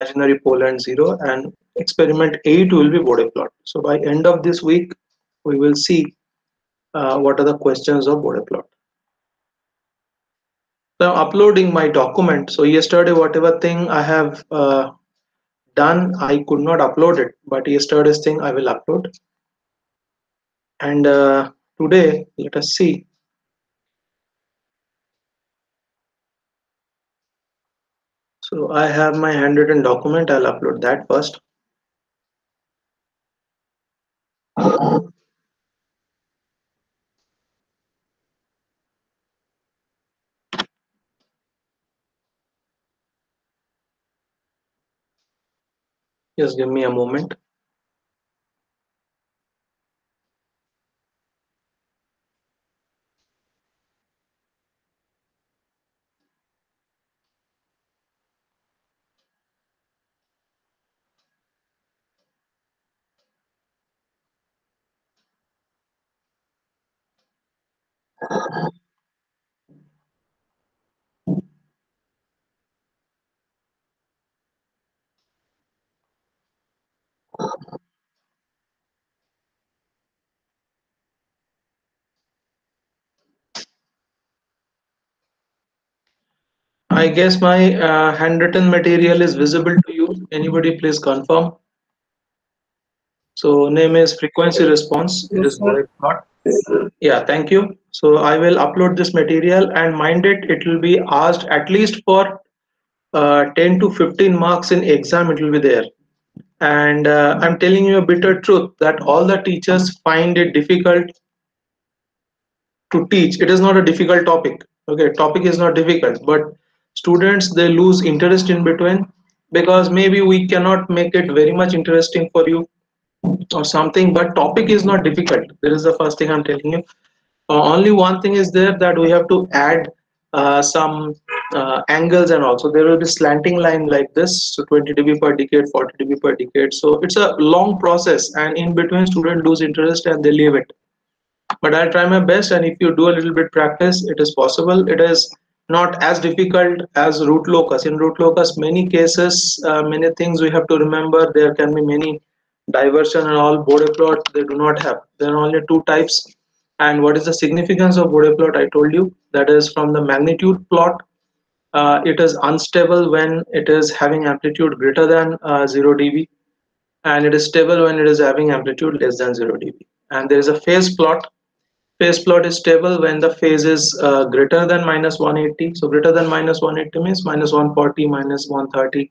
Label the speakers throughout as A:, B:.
A: imaginary pole and zero and experiment 8 will be Bode plot. So by end of this week, we will see uh, what are the questions of Bode plot. Now uploading my document. So yesterday, whatever thing I have uh, done, I could not upload it, but yesterday's thing I will upload. And uh, today, let us see So I have my handwritten document. I'll upload that first. Just give me a moment. I guess my uh, handwritten material is visible to you. Anybody please confirm. So name is frequency response. It is not. Yeah, thank you. So I will upload this material and mind it, it will be asked at least for uh, 10 to 15 marks in exam, it will be there. And uh, I'm telling you a bitter truth that all the teachers find it difficult to teach. It is not a difficult topic. Okay, topic is not difficult, but students they lose interest in between because maybe we cannot make it very much interesting for you or something but topic is not difficult. This is the first thing i'm telling you. Uh, only one thing is there that we have to add uh, some uh, angles and also. There will be slanting line like this so 20 dB per decade 40 dB per decade. So it's a long process and in between students lose interest and they leave it. But i'll try my best and if you do a little bit practice it is possible. It is not as difficult as root locus. In root locus, many cases, uh, many things we have to remember. There can be many diversion and all Bode plot they do not have. There are only two types. And what is the significance of Bode plot? I told you that is from the magnitude plot. Uh, it is unstable when it is having amplitude greater than uh, 0 dB and it is stable when it is having amplitude less than 0 dB. And there is a phase plot phase plot is stable when the phase is uh, greater than minus 180 so greater than minus 180 means minus 140 minus 130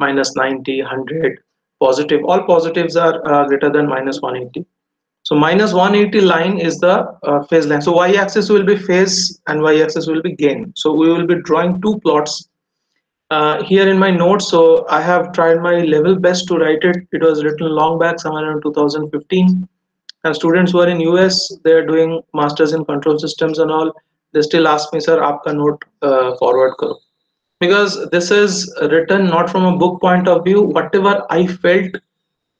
A: minus 90 100 positive. All positives are uh, greater than minus 180 so minus 180 line is the uh, phase line so y-axis will be phase and y-axis will be gain. So we will be drawing two plots uh, here in my notes. So i have tried my level best to write it. It was written long back somewhere in 2015 and students who are in US, they're doing masters in control systems and all. They still ask me, sir, aapka note uh, forward karo. Because this is written not from a book point of view, whatever I felt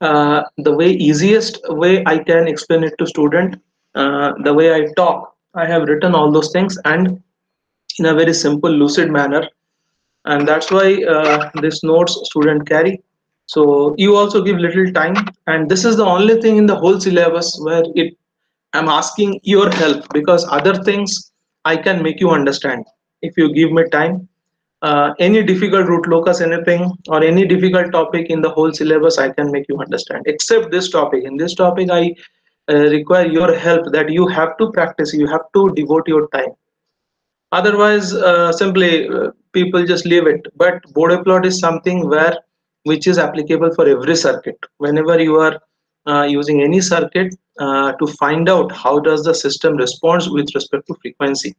A: uh, the way easiest way I can explain it to student, uh, the way I talk, I have written all those things and in a very simple, lucid manner. And that's why uh, this notes student carry. So you also give little time. And this is the only thing in the whole syllabus where it i'm asking your help because other things i can make you understand if you give me time uh, any difficult root locus anything or any difficult topic in the whole syllabus i can make you understand except this topic in this topic i uh, require your help that you have to practice you have to devote your time otherwise uh, simply uh, people just leave it but Bode plot is something where which is applicable for every circuit. Whenever you are uh, using any circuit to find out how does the system responds with respect to frequency.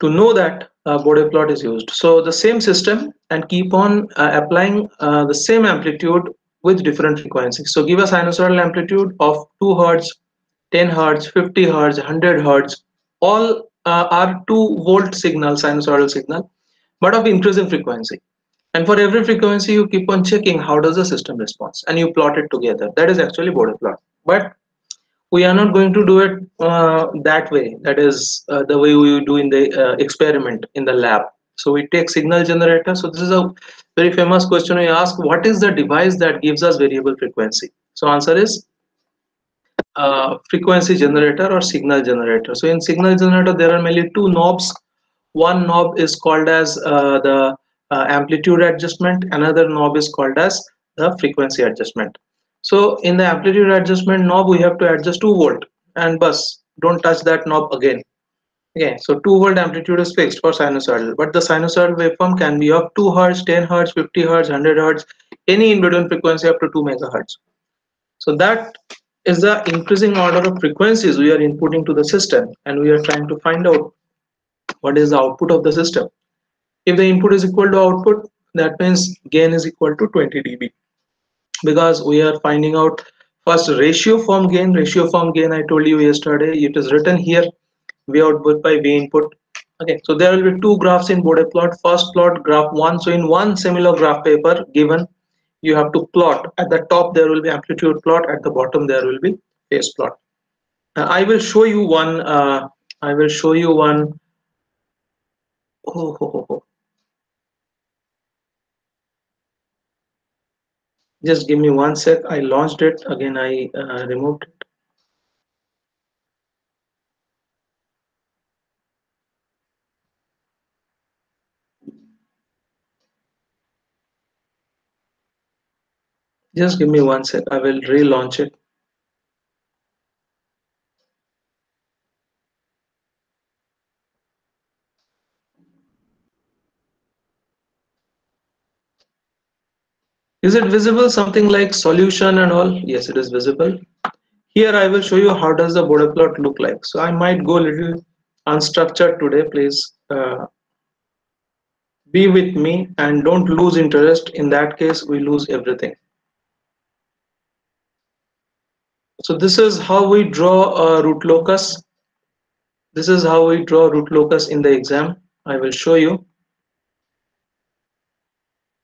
A: To know that uh, Bode plot is used. So the same system and keep on uh, applying uh, the same amplitude with different frequencies. So give a sinusoidal amplitude of 2 hertz, 10 hertz, 50 hertz, 100 hertz. All uh, are 2 volt signal, sinusoidal signal, but of increasing frequency and for every frequency you keep on checking how does the system respond and you plot it together that is actually Bode plot but we are not going to do it uh, that way that is uh, the way we do in the uh, experiment in the lab So we take signal generator. So this is a very famous question we ask, what is the device that gives us variable frequency? So answer is uh, frequency generator or signal generator. So in signal generator, there are mainly two knobs. One knob is called as uh, the uh, amplitude adjustment. Another knob is called as the frequency adjustment. So in the amplitude adjustment knob, we have to adjust 2 volt and bus. Don't touch that knob again. Okay, so 2 volt amplitude is fixed for sinusoidal, but the sinusoidal waveform can be of 2 hertz, 10 hertz, 50 hertz, 100 hertz, any in between frequency up to 2 megahertz. So that is the increasing order of frequencies we are inputting to the system and we are trying to find out what is the output of the system. If the input is equal to output, that means gain is equal to 20 dB because we are finding out first ratio form gain, ratio form gain I told you yesterday, it is written here V output by V input. Okay, so there will be two graphs in Bode plot. First plot graph one. So in one semilog graph paper given, you have to plot. At the top there will be amplitude plot. At the bottom there will be phase plot. Uh, I will show you one. Uh, I will show you one. Oh, oh, oh, Just give me one sec. I launched it again. I uh, removed it. Just give me one sec. I will relaunch it. Is it visible something like solution and all? Yes, it is visible. Here I will show you how does the Bode plot look like. So I might go a little unstructured today. Please uh, be with me and don't lose interest. In that case, we lose everything. So this is how we draw a root locus. This is how we draw root locus in the exam. I will show you.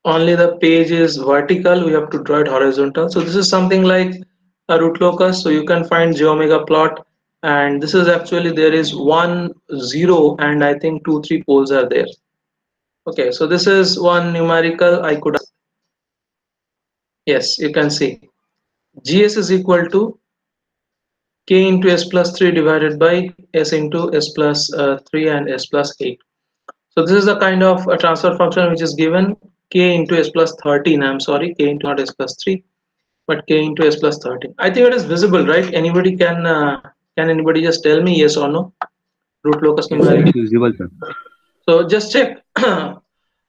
A: Only the page is vertical. We have to draw it horizontal. So this is something like a root locus. So you can find j omega plot. And this is actually there is one zero and I think two, three poles are there. Okay, so this is one numerical I could yes, you can see GS is equal to k into s plus 3 divided by s into s plus, uh, 3 and s plus 8 so this is the kind of a transfer function which is given k into s plus 13 i'm sorry k into not s plus 3 but k into s plus 13 i think it is visible right anybody can uh, can anybody just tell me yes or no root locus numerical
B: visible sir
A: so just check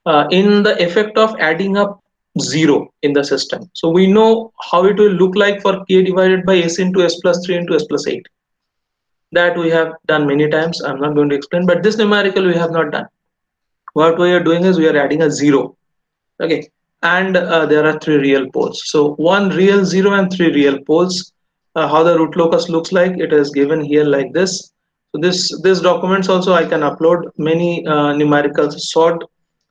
A: uh, in the effect of adding up zero in the system. So we know how it will look like for k divided by s into s plus 3 into s plus 8. That we have done many times. I'm not going to explain, but this numerical we have not done. What we are doing is we are adding a zero. Okay, and uh, there are three real poles. So one real zero and three real poles. Uh, how the root locus looks like, it is given here like this. So this this documents also I can upload many uh, numericals sort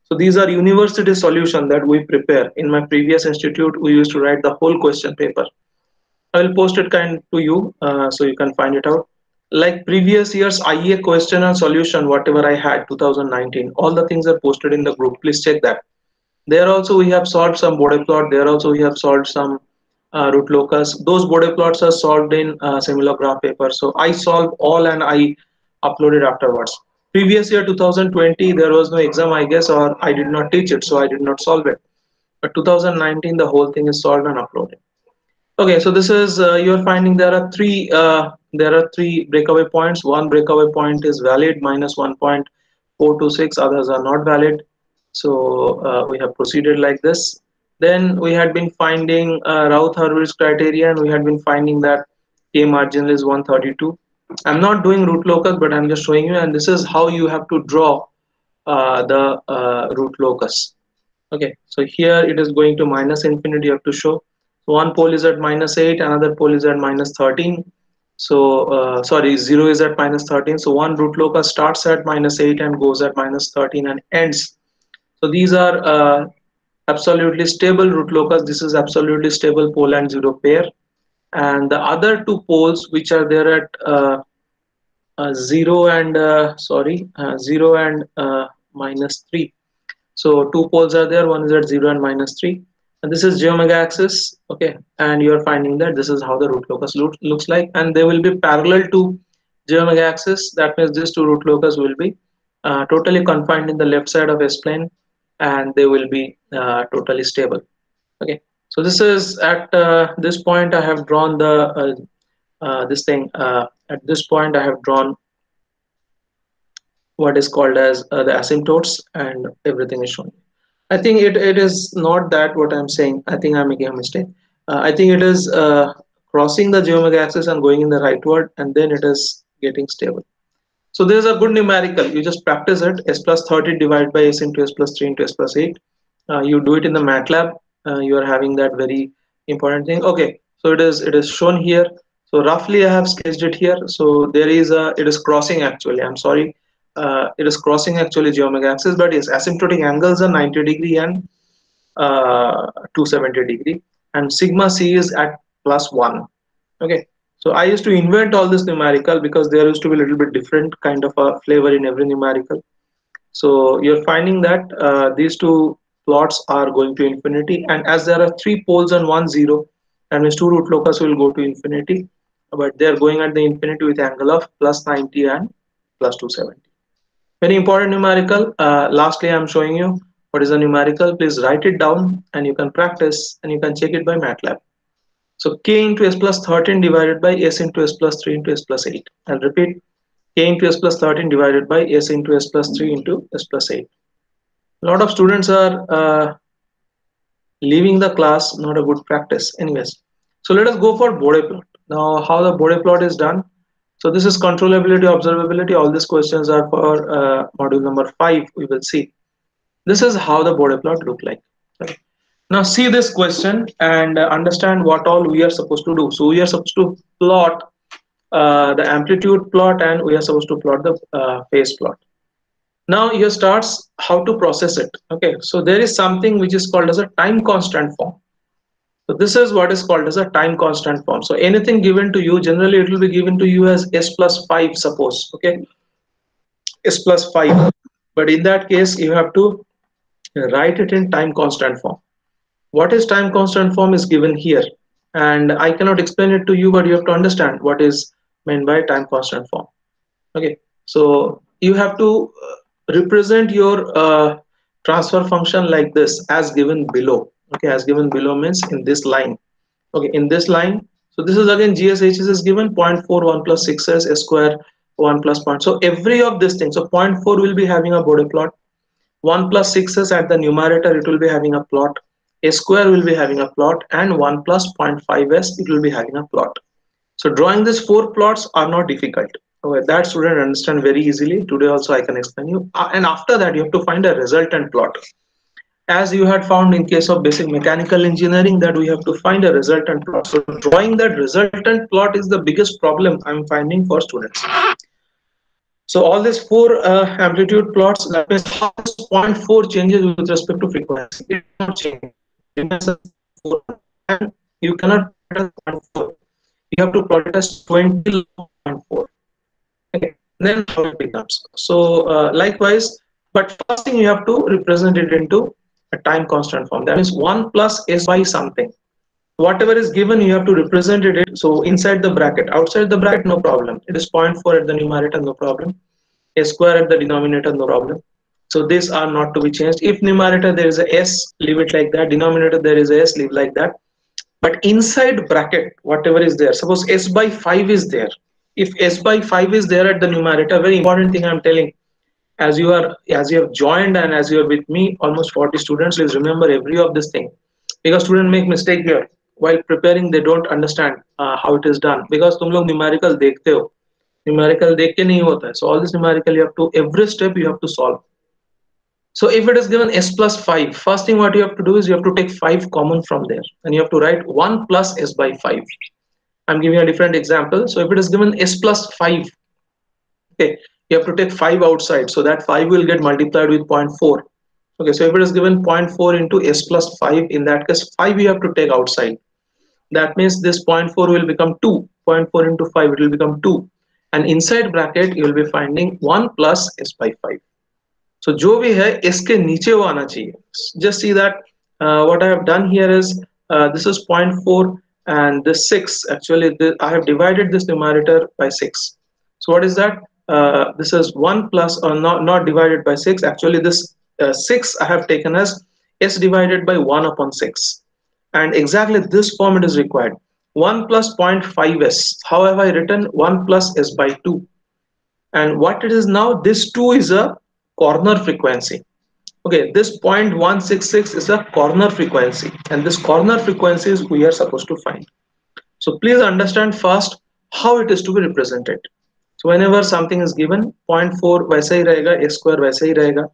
A: so these are university solution that we prepare. In my previous institute, we used to write the whole question paper. I will post it kind to you uh, so you can find it out. Like previous years IEA question and solution, whatever I had 2019, all the things are posted in the group. Please check that. There also we have solved some Bode plot. There also we have solved some uh, root locus. Those Bode plots are solved in uh, semilog graph paper. So I solved all and I uploaded afterwards previous year 2020 there was no exam i guess or i did not teach it so i did not solve it but 2019 the whole thing is solved and uploaded okay so this is uh, you're finding there are three uh, there are three breakaway points one breakaway point is valid minus 1.426 others are not valid so uh, we have proceeded like this then we had been finding uh, Routh Hurwitz criterion we had been finding that k marginal is 132 I'm not doing root locus, but I'm just showing you, and this is how you have to draw uh, the uh, root locus. Okay, so here it is going to minus infinity, you have to show. One pole is at minus 8, another pole is at minus 13. So, uh, sorry, 0 is at minus 13. So one root locus starts at minus 8 and goes at minus 13 and ends. So these are uh, absolutely stable root locus. This is absolutely stable pole and 0 pair. And the other two poles which are there at uh, uh, 0 and uh, sorry uh, 0 and uh, minus 3 so two poles are there. One is at 0 and minus 3 and this is j omega axis okay? And you are finding that this is how the root locus look, looks like. And they will be parallel to j omega axis. That means these two root locus will be totally confined in the left side of s plane and they will be uh, totally stable okay so this is at uh, this point i have drawn the uh, uh, this thing uh, at this point i have drawn what is called as the asymptotes and everything is shown I think it, it is not that what I'm saying. I think I'm making a mistake. Uh, I think it is uh, crossing the omega axis and going in the rightward and then it is getting stable. So this is a good numerical. You just practice it. S plus 30 divided by S into S plus 3 into S plus 8. Uh, you do it in the MATLAB. Uh, you are having that very important thing. Okay, so it is it is shown here. So roughly I have sketched it here. So there is a, it is crossing actually. I'm sorry uh, it is crossing actually j omega axis but yes asymptotic angles are 90 degree and uh, 270 degree and sigma c is at plus 1 okay so i used to invent all this numerical because there used to be a little bit different kind of a flavor in every numerical so you're finding that uh, these two plots are going to infinity and as there are three poles and one zero and means two root locus will go to infinity but they're going at the infinity with angle of plus 90 and plus 270 very important numerical. Uh, lastly, I'm showing you what is a numerical. Please write it down and you can practice and you can check it by MATLAB. So k into s plus 13 divided by s into s plus 3 into s plus 8. And repeat k into s plus 13 divided by s into s plus 3 into s plus 8. A lot of students are uh, leaving the class, not a good practice. Anyways, so let us go for Bode plot. Now, how the Bode plot is done? So this is controllability, observability. All these questions are for uh, module number five. We will see. This is how the Bode plot look like. Now see this question and uh, understand what all we are supposed to do. So we are supposed to plot uh, the amplitude plot and we are supposed to plot the uh, phase plot. Now here starts how to process it. Okay, so there is something which is called as a time constant form. So this is what is called as a time constant form. So anything given to you, generally it will be given to you as s plus 5 suppose, okay? s plus 5. But in that case, you have to write it in time constant form. What is time constant form is given here. And I cannot explain it to you, but you have to understand what is meant by time constant form. Okay, so you have to uh, represent your uh, transfer function like this as given below. Okay. As given below means in this line. Okay. In this line. So this is again GSHS is given. 0.4 1 plus 6s s square 1 plus point. So every of this thing. So 0.4 will be having a Bode plot. 1 plus 6s at the numerator it will be having a plot a square will be having a plot and 1 plus 0.5s it will be having a plot so drawing these four plots are not difficult okay that student understand very easily today also i can explain you uh, and after that you have to find a resultant plot as you had found in case of basic mechanical engineering that we have to find a resultant plot. So drawing that resultant plot is the biggest problem I'm finding for students. So all these four uh, amplitude plots, that means 0.4 changes with respect to frequency. It not change. And you cannot plot as 0.4. You have to plot it as 20.4. Okay. Then how it becomes. So uh, likewise, but first thing you have to represent it into a time constant form. That means 1 plus s by something. Whatever is given, you have to represent it. So inside the bracket, outside the bracket, no problem. It is 0.4 at the numerator, no problem. A square at the denominator, no problem. So these are not to be changed. If numerator there is a s, leave it like that. Denominator there is a s, leave like that. But inside bracket, whatever is there, suppose s by 5 is there. If s by 5 is there at the numerator, very important thing I'm telling as you are as you have joined and as you are with me almost 40 students please remember every of this thing because students make mistake here while preparing they don't understand uh, how it is done because tum log numerical dekhte ho numerical dekh ke nahi hota hai so all this numerical you have to every step you have to solve so if it is given s plus 5 first thing what you have to do is you have to take 5 common from there and you have to write 1 plus s by 5 i'm giving a different example. So if it is given s plus 5 okay you have to take 5 outside. So that 5 will get multiplied with 0.4 okay so if it is given 0.4 into s plus 5 in that case 5 you have to take outside. That means this 0.4 will become 2 0.4 into 5 it will become 2 and inside bracket you will be finding 1 plus s by 5 so जो भी है इसके नीचे वो आना चाहिए just see that uh, what I have done here is uh, this is 0.4 and this 6 actually the, I have divided this numerator by 6 so what is that uh, this is 1 plus or not not divided by 6 actually this uh, 6 I have taken as s divided by 1 upon 6 and exactly this form it is required 1 plus 0.5s how have I written 1 plus s by 2 and what it is now this 2 is a corner frequency okay this 0.166 is a corner frequency and this corner frequency is we are supposed to find so please understand first how it is to be represented so whenever something is given 0.4 वैसा ही रहेगा s square वैसा ही रहेगा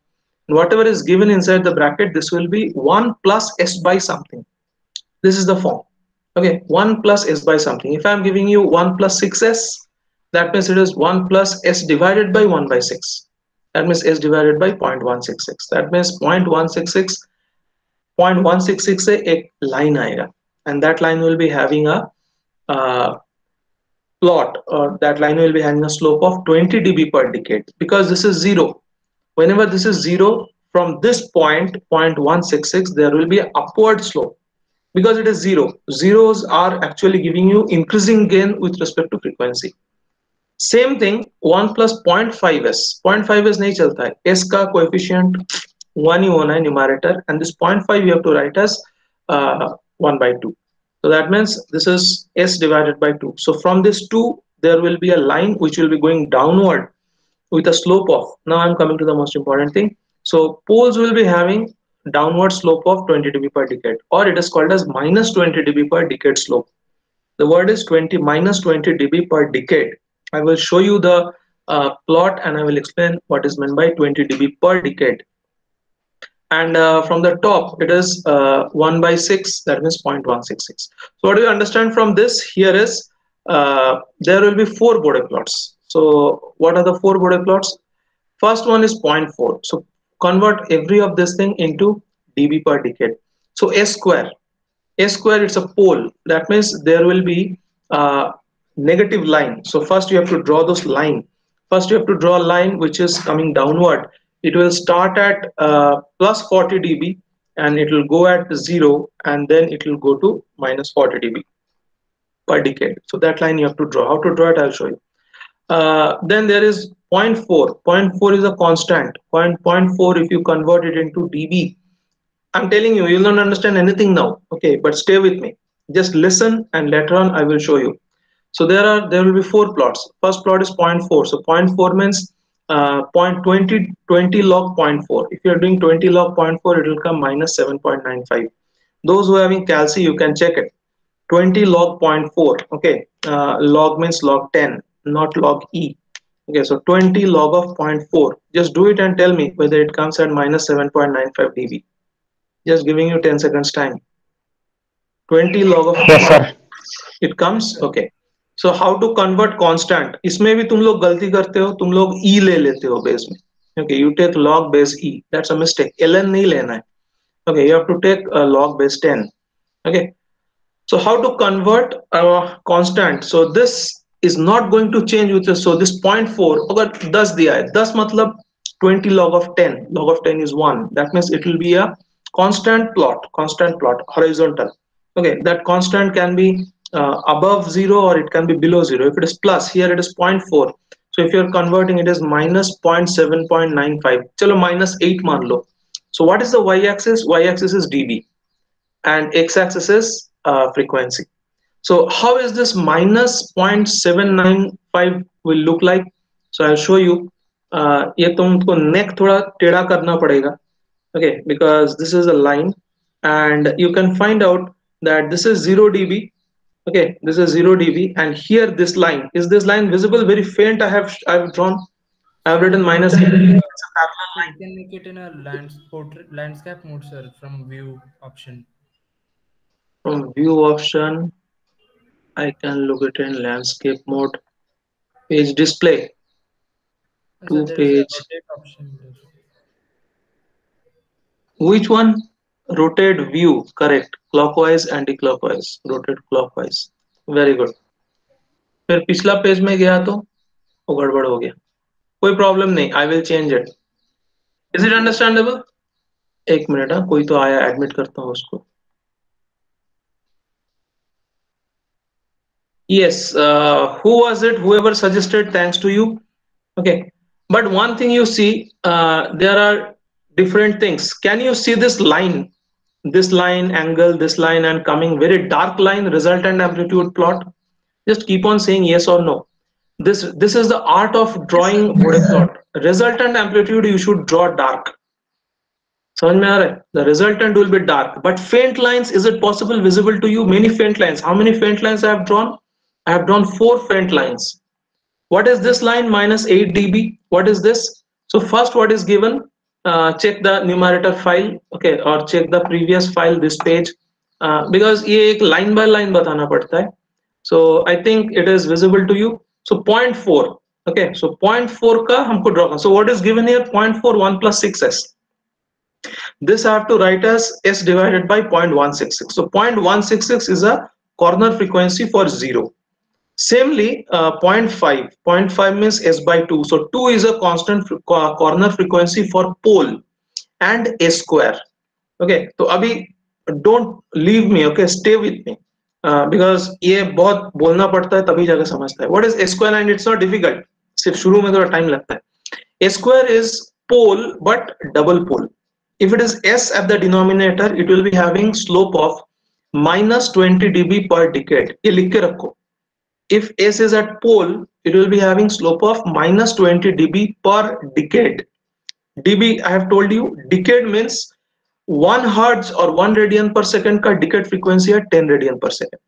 A: and whatever is given inside the bracket this will be 1 plus s by something this is the form okay 1 plus s by something if i am giving you 1 plus 6s that means it is 1 plus s divided by 1 by 6 that means s divided by 0.166 that means 0.166 0.166 से एक line आएगा and that line will be having a uh, plot or that line will be having a slope of 20 dB per decade because this is zero whenever this is zero from this point 0.166 there will be an upward slope because it is zero zeros are actually giving you increasing gain with respect to frequency same thing one plus point five S point five S नहीं चलता है S का coefficient one ही होना है numerator and this point five you have to write S one by two so that means this is s divided by 2 so from this 2 there will be a line which will be going downward with a slope of now i'm coming to the most important thing so poles will be having downward slope of 20 dB per decade or it is called as minus 20 dB per decade slope the word is 20 minus 20 dB per decade I will show you the uh, plot and I will explain what is meant by 20 dB per decade. And uh, from the top, it is uh, 1 by 6, that means 0.166. So what do you understand from this? Here is, uh, there will be four Bode plots. So what are the four Bode plots? First one is 0.4. So convert every of this thing into dB per decade. So S square, S square, it's a pole. That means there will be uh, negative line. So first you have to draw those line. First you have to draw a line which is coming downward. It will start at uh, plus 40 dB and it will go at zero and then it will go to minus 40 dB per decade. So that line you have to draw. How to draw it? I'll show you. Uh, then there is 0.4 0.4 is a constant. Point, 0.4 if you convert it into dB I'm telling you you'll not understand anything now. Okay but stay with me. Just listen and later on I will show you so there are there will be four plots. First plot is 0.4. So 0.4 means uh, 0.20 20 log 0.4. If you are doing 20 log 0.4, it will come minus 7.95. Those who are having calci, you can check it. 20 log 0.4. Okay, uh, log means log 10, not log e. Okay, so 20 log of 0.4. Just do it and tell me whether it comes at minus 7.95 dB. Just giving you 10 seconds time. 20 log of
B: yes, sir.
A: it comes okay so how to convert constant इसमें भी तुम लोग गलती करते हो, तुम लोग ई e ले लेते हो बेस में। Okay you take log base e that's a mistake l नहीं लेना है। Okay you have to take log base ten okay so how to convert constant so this is not going to change with so this point four अगर दस दिया है, दस मतलब twenty log of ten log of ten is one that means it will be a constant plot constant plot horizontal okay that constant can be uh, above 0 or it can be below 0 if it is plus here it is 0.4 so if you're converting it is minus 0.7.95 chalo minus 8 मान लो so what is the y-axis y-axis is dB and x-axis is uh, frequency so how is this minus 0.795 will look like so I'll show you uh, ये तुमको neck थोड़ा टेढ़ा करना पड़ेगा okay because this is a line and you can find out that this is 0 dB okay this is 0 dB and here this line. Is this line visible? Very faint I have I've drawn. I've written minus
C: it's a parallel line. You can make it in a lands portrait landscape mode sir from view option.
A: From view option I can look it in landscape mode. Page display. To page. which one rotate view correct clockwise anti-clockwise rotate clockwise very good फिर पिछला page में गया तो वो गड़बड़ हो गया कोई प्रॉब्लम नहीं I will change it Is it understandable? एक मिनट हाँ कोई तो आया एडमिट करता हूँ उसको yes uh, who was it whoever suggested thanks to you okay but one thing you see uh, there are different things can you see this line this line angle this line and coming very dark line resultant amplitude plot just keep on saying yes or no. This this is the art of drawing Bode plot. Resultant amplitude you should draw dark. The resultant will be dark but faint lines is it possible visible to you? Many faint lines. How many faint lines i have drawn? I have drawn four faint lines. What is this line? Minus 8 db. What is this? So first what is given? uh, check the numerator file okay or check the previous file this page uh, because ये एक line by line बताना पड़ता है so i think it is visible to you so 0.4 okay so 0.4 का हमको draw so what is given here 0.4 1 plus 6s this I have to write as S divided by 0.166. So 0.166 is a corner frequency for 0. Samely, uh, 0.5. 0.5 means S by 2. So 2 is a constant corner frequency for pole and A square. Okay, so abhi don't leave me, okay, stay with me. Uh, because ये बहुत बोलना पड़ता है तभी जाकर समझता है what is a square and it's not difficult सिर्फ शुरू में थोड़ा टाइम लगता है a square is pole but double pole if it is s at the denominator it will be having slope of minus 20 db per decade ye likh ke rakho if s is at pole it will be having slope of minus 20 db per decade db i have told you decade means 1 hertz or 1 radian per second का decade frequency है 10 radian per second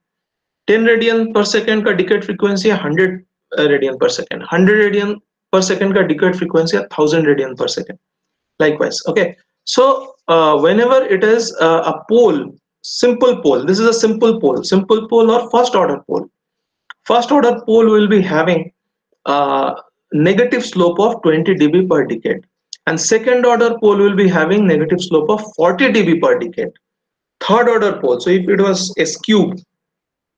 A: 10 radian per second का decade frequency है 100 radian per second 100 radian per second का decade frequency है 1000 radian per second likewise okay so uh, whenever it is uh, a pole, simple pole, this is a simple pole, simple pole or first order pole. First order pole will be having a negative slope of 20 dB per decade. And second order pole will be having negative slope of 40 dB per decade. Third order pole, so if it was S cube,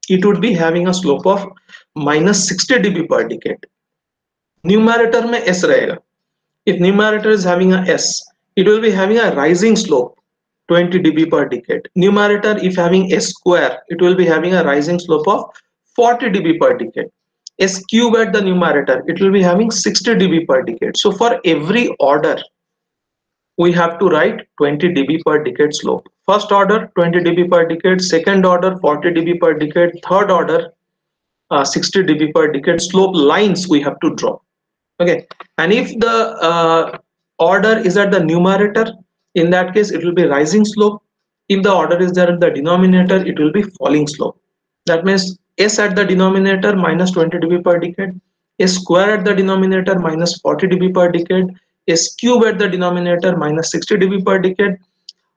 A: it would be having a slope of minus 60 dB per decade. Numerator में S रहेगा. If numerator is having a S, it will be having a rising slope 20 dB per decade. Numerator, if having S square, it will be having a rising slope of 40 dB per decade. S cube at the numerator, it will be having 60 dB per decade. So for every order, we have to write 20 dB per decade slope. First order 20 dB per decade, second order 40 dB per decade, third order uh, 60 dB per decade slope lines we have to draw. Okay, and if the uh, order is at the numerator in that case it will be rising slope if the order is there at the denominator it will be falling slope that means s at the denominator minus 20 dB per decade s square at the denominator minus 40 dB per decade s cube at the denominator minus 60 dB per decade.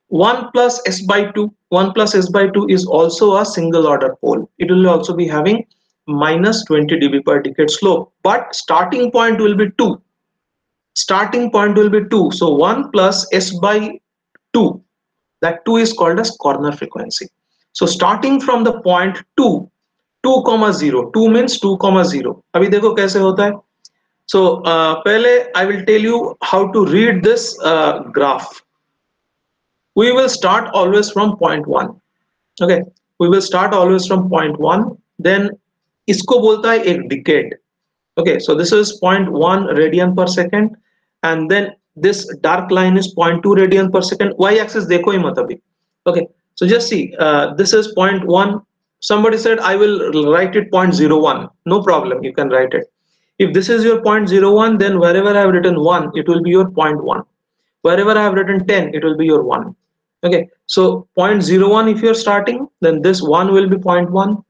A: 1 plus s by 2 1 plus s by 2 is also a single order pole. It will also be having minus 20 dB per decade slope. But starting point will be 2 starting point will be 2 so 1 plus s by 2 that 2 is called as corner frequency. So starting from the point 2 2 comma 0 2 means 2 comma 0 अभी देखो कैसे होता है so uh, पहले I will tell you how to read this uh, graph we will start always from point 1 okay we will start always from point 1 then इसको बोलता है एक decade okay so this is 0.1 radian per second and then this dark line is 0.2 radian per second y-axis dekho hi mat abhi okay so just see uh, this is 0.1 somebody said i will write it 0.01 no problem you can write it. If this is your 0.01 then wherever i have written 1 it will be your 0.1 wherever i have written 10 it will be your 1 okay so 0.01 if you're starting then this 1 will be 0.1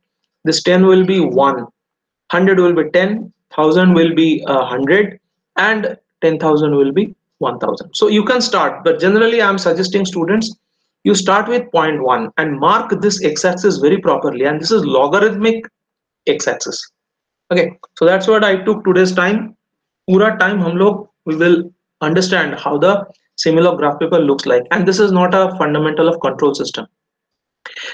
A: this 10 will be 1 100 will be 10 1000 will be uh, 100 and 10,000 will be 1000. So you can start, but generally I'm suggesting students, you start with 0.1 and mark this x-axis very properly. And this is logarithmic x-axis. Okay, so that's what I took today's time. Pura time hum log, we will understand how the semilog graph paper looks like. And this is not a fundamental of control system.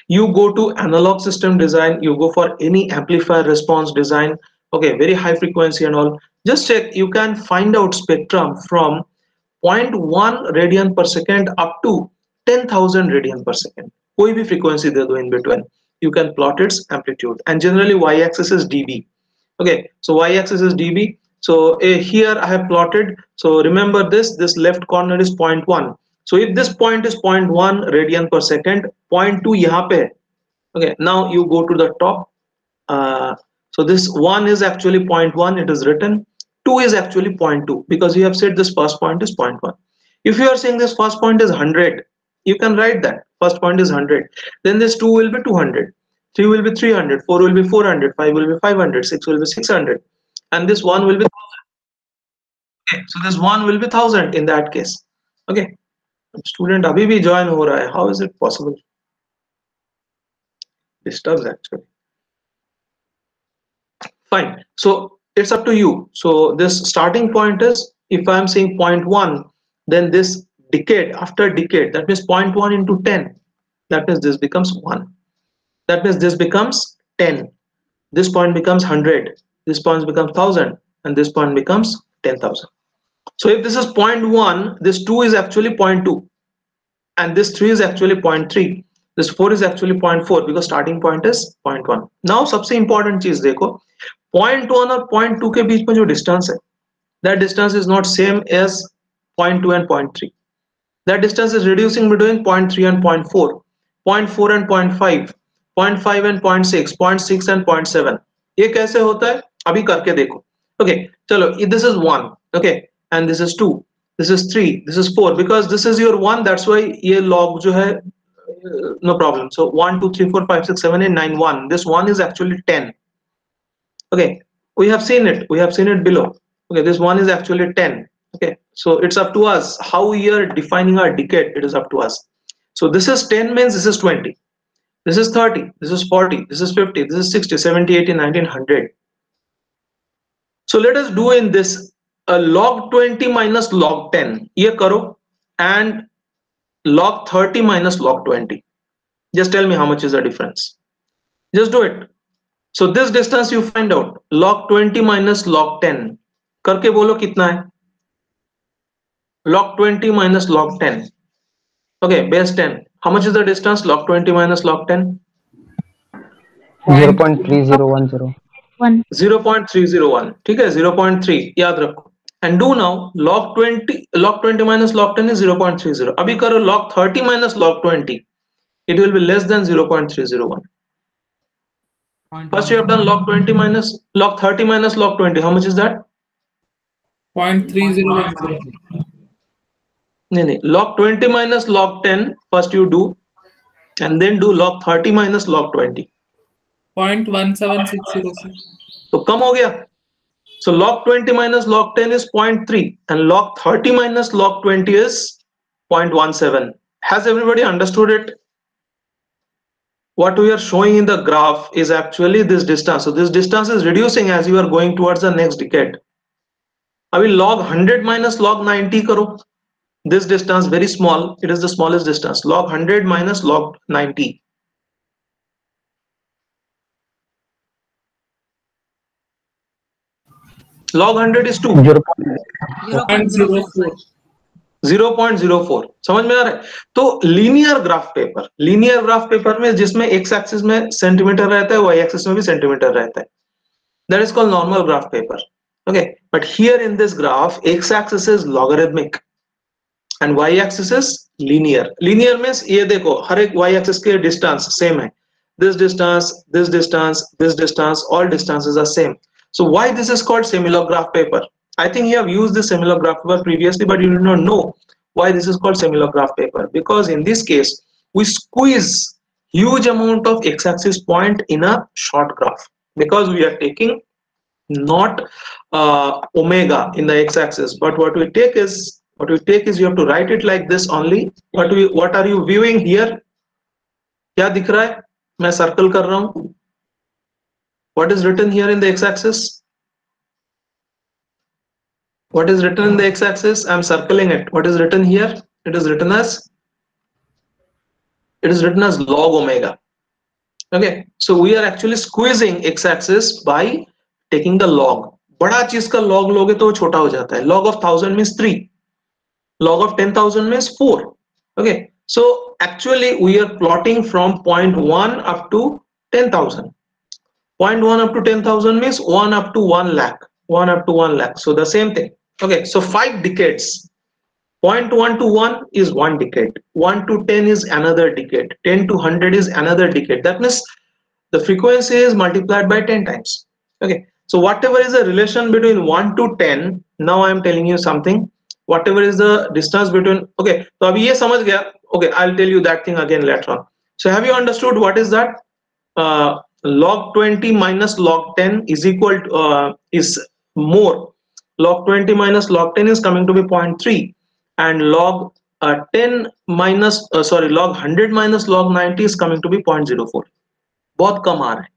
A: You go to analog system design, you go for any amplifier response design, okay, very high frequency and all just check you can find out spectrum from 0.1 radian per second up to 10,000 radian per second कोई भी frequency दे दो in between you can plot its amplitude and generally y-axis is dB okay so y-axis is dB so uh, here I have plotted so remember this this left corner is 0.1 so if this point is 0.1 radian per second 0.2 यहाँ पे okay now you go to the top uh, so this one is actually 0.1 it is written 2 is actually 0.2 because you have said this first point is 0.1 if you are saying this first point is 100 you can write that. First point is 100 then this 2 will be 200 3 will be 300 4 will be 400 5 will be 500 6 will be 600 and this 1 will be 1000 okay so this 1 will be 1000 in that case. Okay. Student abhi bhi join ho raha hai. How is it possible? Disturbs actually. Fine. So it's up to you. So this starting point is if i'm saying point 1 then this decade after decade that means 0.1 into 10 that means this becomes 1 that means this becomes 10 this point becomes 100 this point becomes 1000 and this point becomes 10000 so if this is 0.1 this 2 is actually 0.2 and this 3 is actually 0.3 this 4 is actually 0.4 because starting point is 0.1 now सबसे important चीज देखो 0.1 और 0.2 के बीच में जो distance है that distance is not same as 0.2 and 0.3 that distance is reducing between 0.3 and 0.4 0.4 and 0.5 0.5 and 0.6 0.6 and 0.7 ये कैसे होता है अभी करके देखो okay चलो this is 1 okay and this is 2 this is 3 this is 4 because this is your 1 that's why ये log जो है no problem so 1 2 3 4 5 6 7 8 9 1 this 1 is actually 10 okay we have seen it we have seen it below okay this 1 is actually 10 okay so it's up to us how we are defining our decade it is up to us so this is 10 means this is 20 this is 30 this is 40 this is 50 this is 60 70 80 90 100 so let us do in this a log 20 minus log 10 ये करो and log 30 minus log 20 just tell me how much is the difference just do it so this distance you find out log 20 minus log 10 करके बोलो कितना है log 20 minus log 10 okay base 10 how much is the distance? Log 20 minus log 10
B: 0.3010
A: 0.301 Okay, है 0.3 याद And do now. log 20 log 20 minus log 10 is 0.30 Abhi karo. log 30 minus log 20 it will be less than 0.301 First, you have done log 20 minus log 30 minus log 20. How much is that?
C: 0.301
A: नहीं नहीं log 20 minus log 10 first you do and then do log 30 minus log 20
C: 0.1760
A: so come हो गया. so log 20 minus log 10 is 0.3 and log 30 minus log 20 is 0.17 has everybody understood it? What we are showing in the graph is actually this distance. So this distance is reducing as you are going towards the next decade. अभी log 100 minus log 90 करो। This distance very small. It is the smallest distance. Log 100 minus log 90 log 100 is 2
C: Point zero four.
A: 0.04 समझ में आ रहा है? तो linear graph paper linear graph paper में जिसमें x axis में सेंटीमीटर रहता है वाई एक्सिस में भी सेंटीमीटर रहता है. That is called normal graph paper okay but here in this graph x axis is logarithmic and Y axis is linear linear means ये देखो हर एक वाई एक्सिस के डिस्टेंस सेम है this distance this distance this distance all distances are same so why this is called simulograph paper i think you have used this simulograph paper previously but you do not know why this is called simulograph paper because in this case we squeeze huge amount of x-axis point in a short graph because we are taking not uh, omega in the x-axis but what we take is what we take is you have to write it like this only what we what are you viewing here क्या दिख रहा है मैं circle कर रहा हूं what is written here in the x-axis what is written in the x-axis i'm circling it what is written here it is written as it is written as log omega okay so we are actually squeezing x-axis by taking the log बड़ा चीज का log लोगे तो वो छोटा हो जाता है log of thousand means three log of 10000 means 4 okay. So actually we are plotting from point 1 up to ten thousand. Point 10000 point 1 up to 10000 means 1 up to 1 lakh. 1 up to 1 lakh. So the same thing. Okay. So five decades. Point 1 to 1 is one decade. 1 to 10 is another decade. 10 to 100 is another decade. That means the frequency is multiplied by 10 times. Okay. So whatever is the relation between 1 to 10 now i am telling you something whatever is the distance between okay so abhi ye samajh gaya okay i'll tell you that thing again later on. So have you understood what is that? Uh, log 20 minus log 10 is equal to, uh, is more. Log 20 minus log 10 is coming to be 0.3 and log uh, 10 minus uh, sorry log 100 minus log 90 is coming to be 0.04 both come are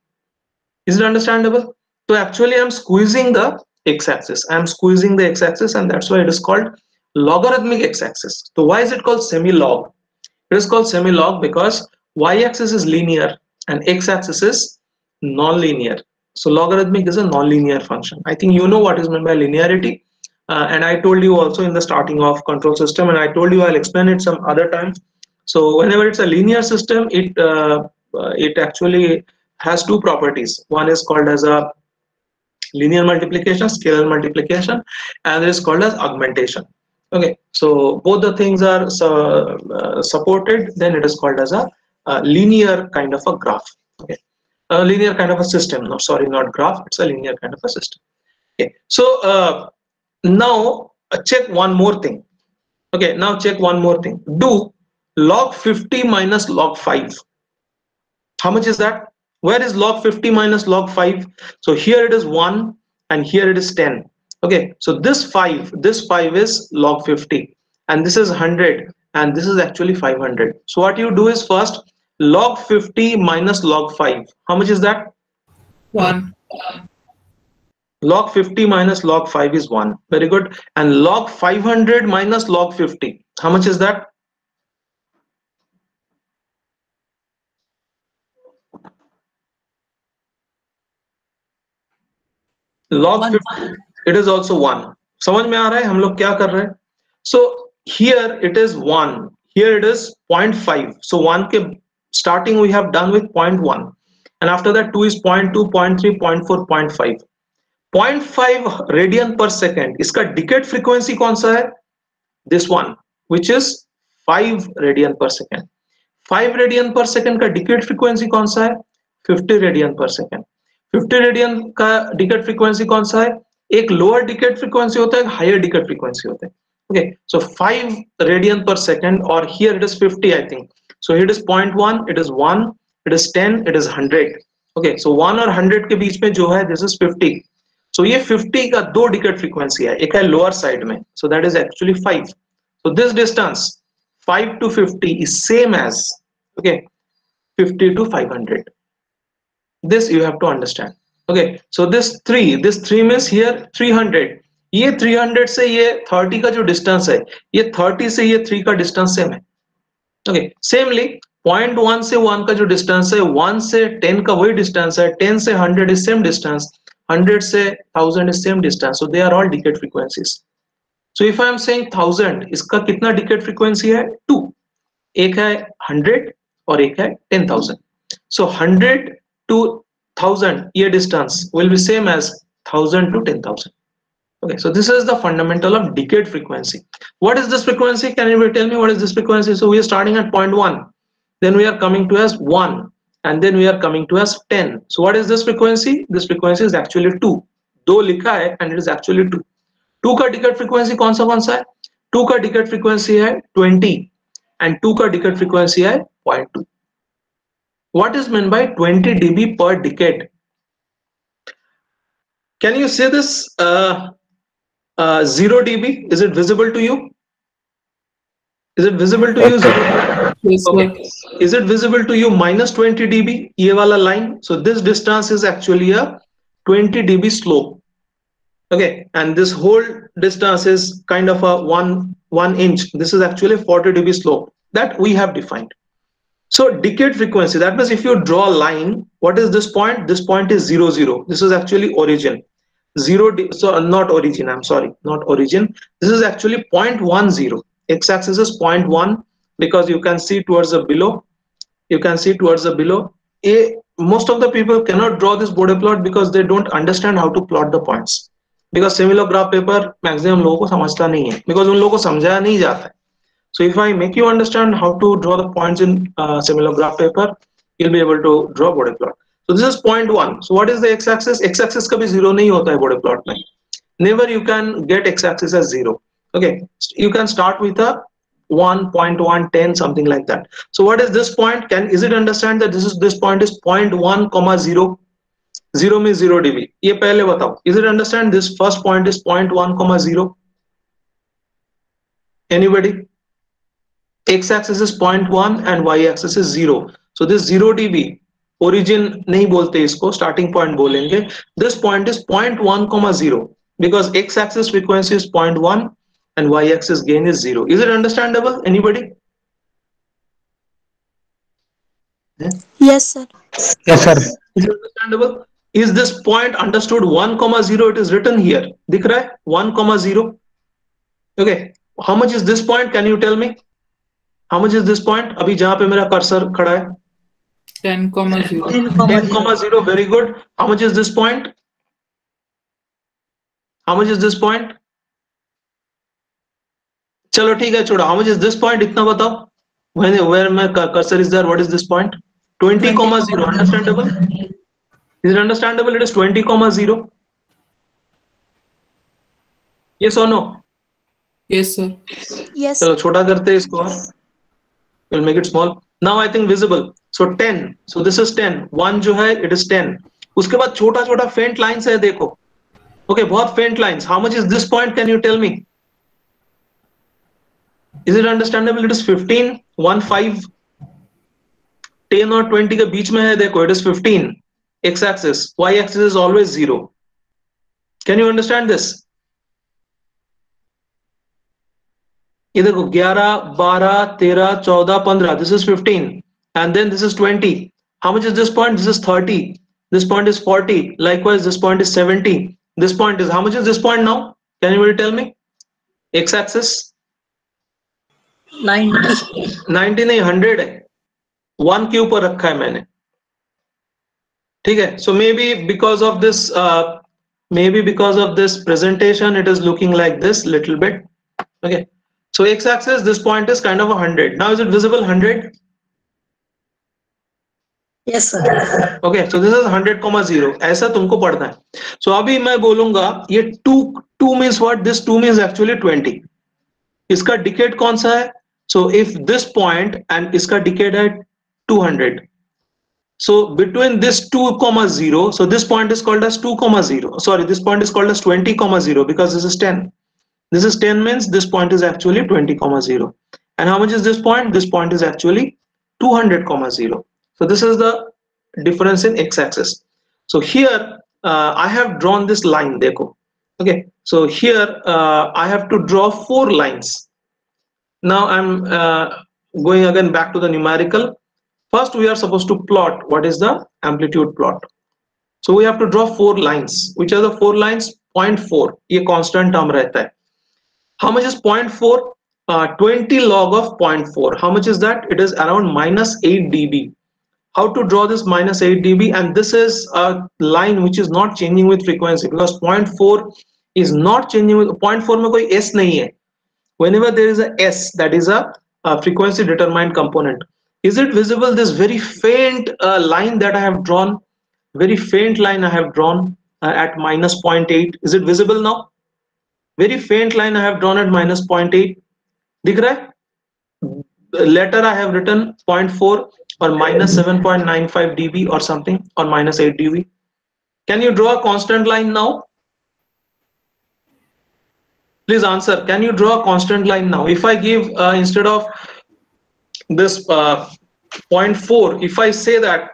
A: is it understandable? so actually i'm squeezing the x-axis. I'm squeezing the x-axis and that's why it is called logarithmic x-axis. So why is it called semi-log? It is called semi-log because y-axis is linear and x-axis is non-linear. So logarithmic is a non-linear function. I think you know what is meant by linearity. Uh, and i told you also in the starting of control system and i told you i'll explain it some other time. So whenever it's a linear system it uh, it actually has two properties. One is called as a linear multiplication scalar multiplication and it is called as augmentation. Okay so both the things are uh, supported then it is called as a, a, linear kind of a graph. Okay a linear kind of a system. No sorry not graph it's a linear kind of a system. Okay so uh, now uh, check one more thing. Okay now check one more thing. Do log 50 minus log 5 how much is that where is log 50 minus log 5 so here it is 1 and here it is 10 okay so this 5 this 5 is log 50 and this is 100 and this is actually 500 so what you do is first log 50 minus log 5 how much is that?
C: 1
A: log 50 minus log 5 is 1 very good. And log 500 minus log 50 how much is that log it is also one. समझ में आ रहा है? हम लोग क्या कर रहे हैं? So here it is one here it is point five so one के starting we have done with point one and after that two is point two point three point four point five point five radian per second इसका decade frequency कौन सा है? This one which is five radian per second five radian per second का decade frequency कौन सा है? Fifty radian per second 50 radian का decade frequency कौन सा है? एक लोअर डिकेट फ्रीक्वेंसी होता है हायर डिकेट फ्रीक्वेंसी होता है। Okay so 5 radian per second और here it is 50 I think so here is 0.1 it is 1 it is 10 it is 100 okay so 1 और 100 के बीच में जो है दिस इज़ 50 सो ये 50 का दो डिकेट फ्रीक्वेंसी है, एक है लोअर साइड में so that is actually five so this distance five to 50 is same as okay 50 to 500 this you have to understand okay so this 3 this 3 means here 300 ये 300 से ये 30 का जो डिस्टेंस है ये 30 से ये 3 का डिस्टेंस सेम है ओके सेमली पॉइंट वन से वन का जो डिस्टेंस है वन से टेन का वही डिस्टेंस है टेन से hundred is same distance hundred से thousand is same distance so they are all decade frequencies so if I am saying thousand इसका कितना डिकेट फ्रीक्वेंसी है टू एक है हंड्रेड और एक है ten thousand so hundred two thousand ये distance will be same as thousand to ten thousand Okay, so this is the fundamental of decade frequency. What is this frequency? Can you tell me what is this frequency? So we are starting at 0.1, then we are coming to as 1, and then we are coming to as 10. So what is this frequency? This frequency is actually 2. दो लिखा है and it is actually 2. 2 का decade frequency कौन सा कौन सा है? 2 का decade frequency है 20 and 2 का decade frequency है 0.2. what is meant by 20 dB per decade? Can you see this uh, uh, 0 dB? Is it visible to you? Is it visible to you? Okay. Is it visible to you minus 20 dB? Ye line. So this distance is actually a 20 dB slope. Okay, and this whole distance is kind of a one one inch. This is actually 40 dB slope that we have defined. So decade frequency, that means if you draw a line, what is this point? This point is zero, zero. This is actually origin. Zero, so uh, not origin, I'm sorry, not origin. This is actually 0.10. X-axis is 0.1 because you can see towards the below. You can see towards the below. A, most of the people cannot draw this Bode plot because they don't understand how to plot the points. because semilog graph paper maximum को समझता नहीं है because because लोगों को समझाया नहीं जाता है so if I make you understand how to draw the points in uh, semilog graph paper, you'll be able to draw Bode plot. So this is point one. So what is the x-axis? X-axis का भी zero नहीं होता है Bode plot में. Never you can get x-axis as zero. Okay, you can start with a 1.110 something like that. So what is this point? Can is it understand that this is this point is 0.1 comma zero? Zero means zero dB. ये पहले बताओ. Is it understand this first point is 0.1 comma zero? Anybody? x axis is 0.1 and y axis is 0 so this 0 dB origin नहीं बोलते इसको starting point बोलेंगे this point is 0.1 comma 0 because x axis frequency is 0.1 and y-axis gain is zero. Is it understandable? Anybody?
B: Yes, sir.
D: Yes, sir.
A: Is it understandable? Is this point understood? One comma zero. It is written here. दिख रहा है? One comma zero. Okay. How much is this point? Can you tell me? How much is this point अभी जहाँ पे मेरा cursor खड़ा है। 10,0 very good how much is this point how much is this point चलो ठीक है छोड़ो। How much is this point इतना बताओ। When where my cursor is there what is this point 20,0 understandable is it understandable it is 20,0 yes और no
E: yes sir
B: yes
A: चलो छोटा करते हैं इसको। we'll make it small now i think visible so 10 so this is 10 1 जो है it is 10 उसके बाद छोटा छोटा faint lines है देखो okay बहुत faint lines how much is this point can you tell me is it understandable it is 15 1 5 10 और 20 के बीच में है देखो it is 15 x axis y axis is always 0 can you understand this ये देखो 11 12 13 14 15 this is 15 and then this is 20 how much is this point this is 30 this point is 40 likewise this point is 70 this point is how much is this point now can anybody tell me x axis
B: 90.
A: 90 नहीं 100 है one के ऊपर रखा है मैंने ठीक है so maybe because of this uh, maybe because of this presentation it is looking like this little bit okay so x axis this point is kind of a 100 now is it visible 100
B: Yes, sir.
A: Okay so this is 100 comma 0 ऐसा तुमको पढ़ना है so, अभी मैं बोलूँगा ये 2 2 means what this 2 means actually 20 इसका decade कौन सा है so if this point and इसका डिकेड है 200 so between this 2 comma 0 so this point is called as 2 comma 0 sorry this point is called as 20 comma 0 because this is 10 this is 10 means this point is actually 20 comma 0 and how much is this point this point is actually 200 comma 0 so this is the difference in x-axis so here uh, i have drawn this line dekho okay so here uh, i have to draw four lines now i'm uh, going again back to the numerical first we are supposed to plot what is the amplitude plot so we have to draw four lines which are the four lines 0.4 ये constant term रहता है how much is 0.4 uh, 20 log of 0.4 how much is that it is around minus 8 dB how to draw this minus 8 dB and this is a line which is not changing with frequency because 0.4 is not changing with 0.4 में कोई s नहीं है whenever there is a s that is a, a frequency determined component is it visible this very faint uh, line that i have drawn very faint line i have drawn uh, at minus 0.8 is it visible now very faint line i have drawn at minus 0.8 दिख रहा है letter i have written 0.4 or minus 7.95 dB or something or minus 8 dB can you draw a constant line now please answer can you draw a constant line now if i give uh, instead of this uh, 0.4 if i say that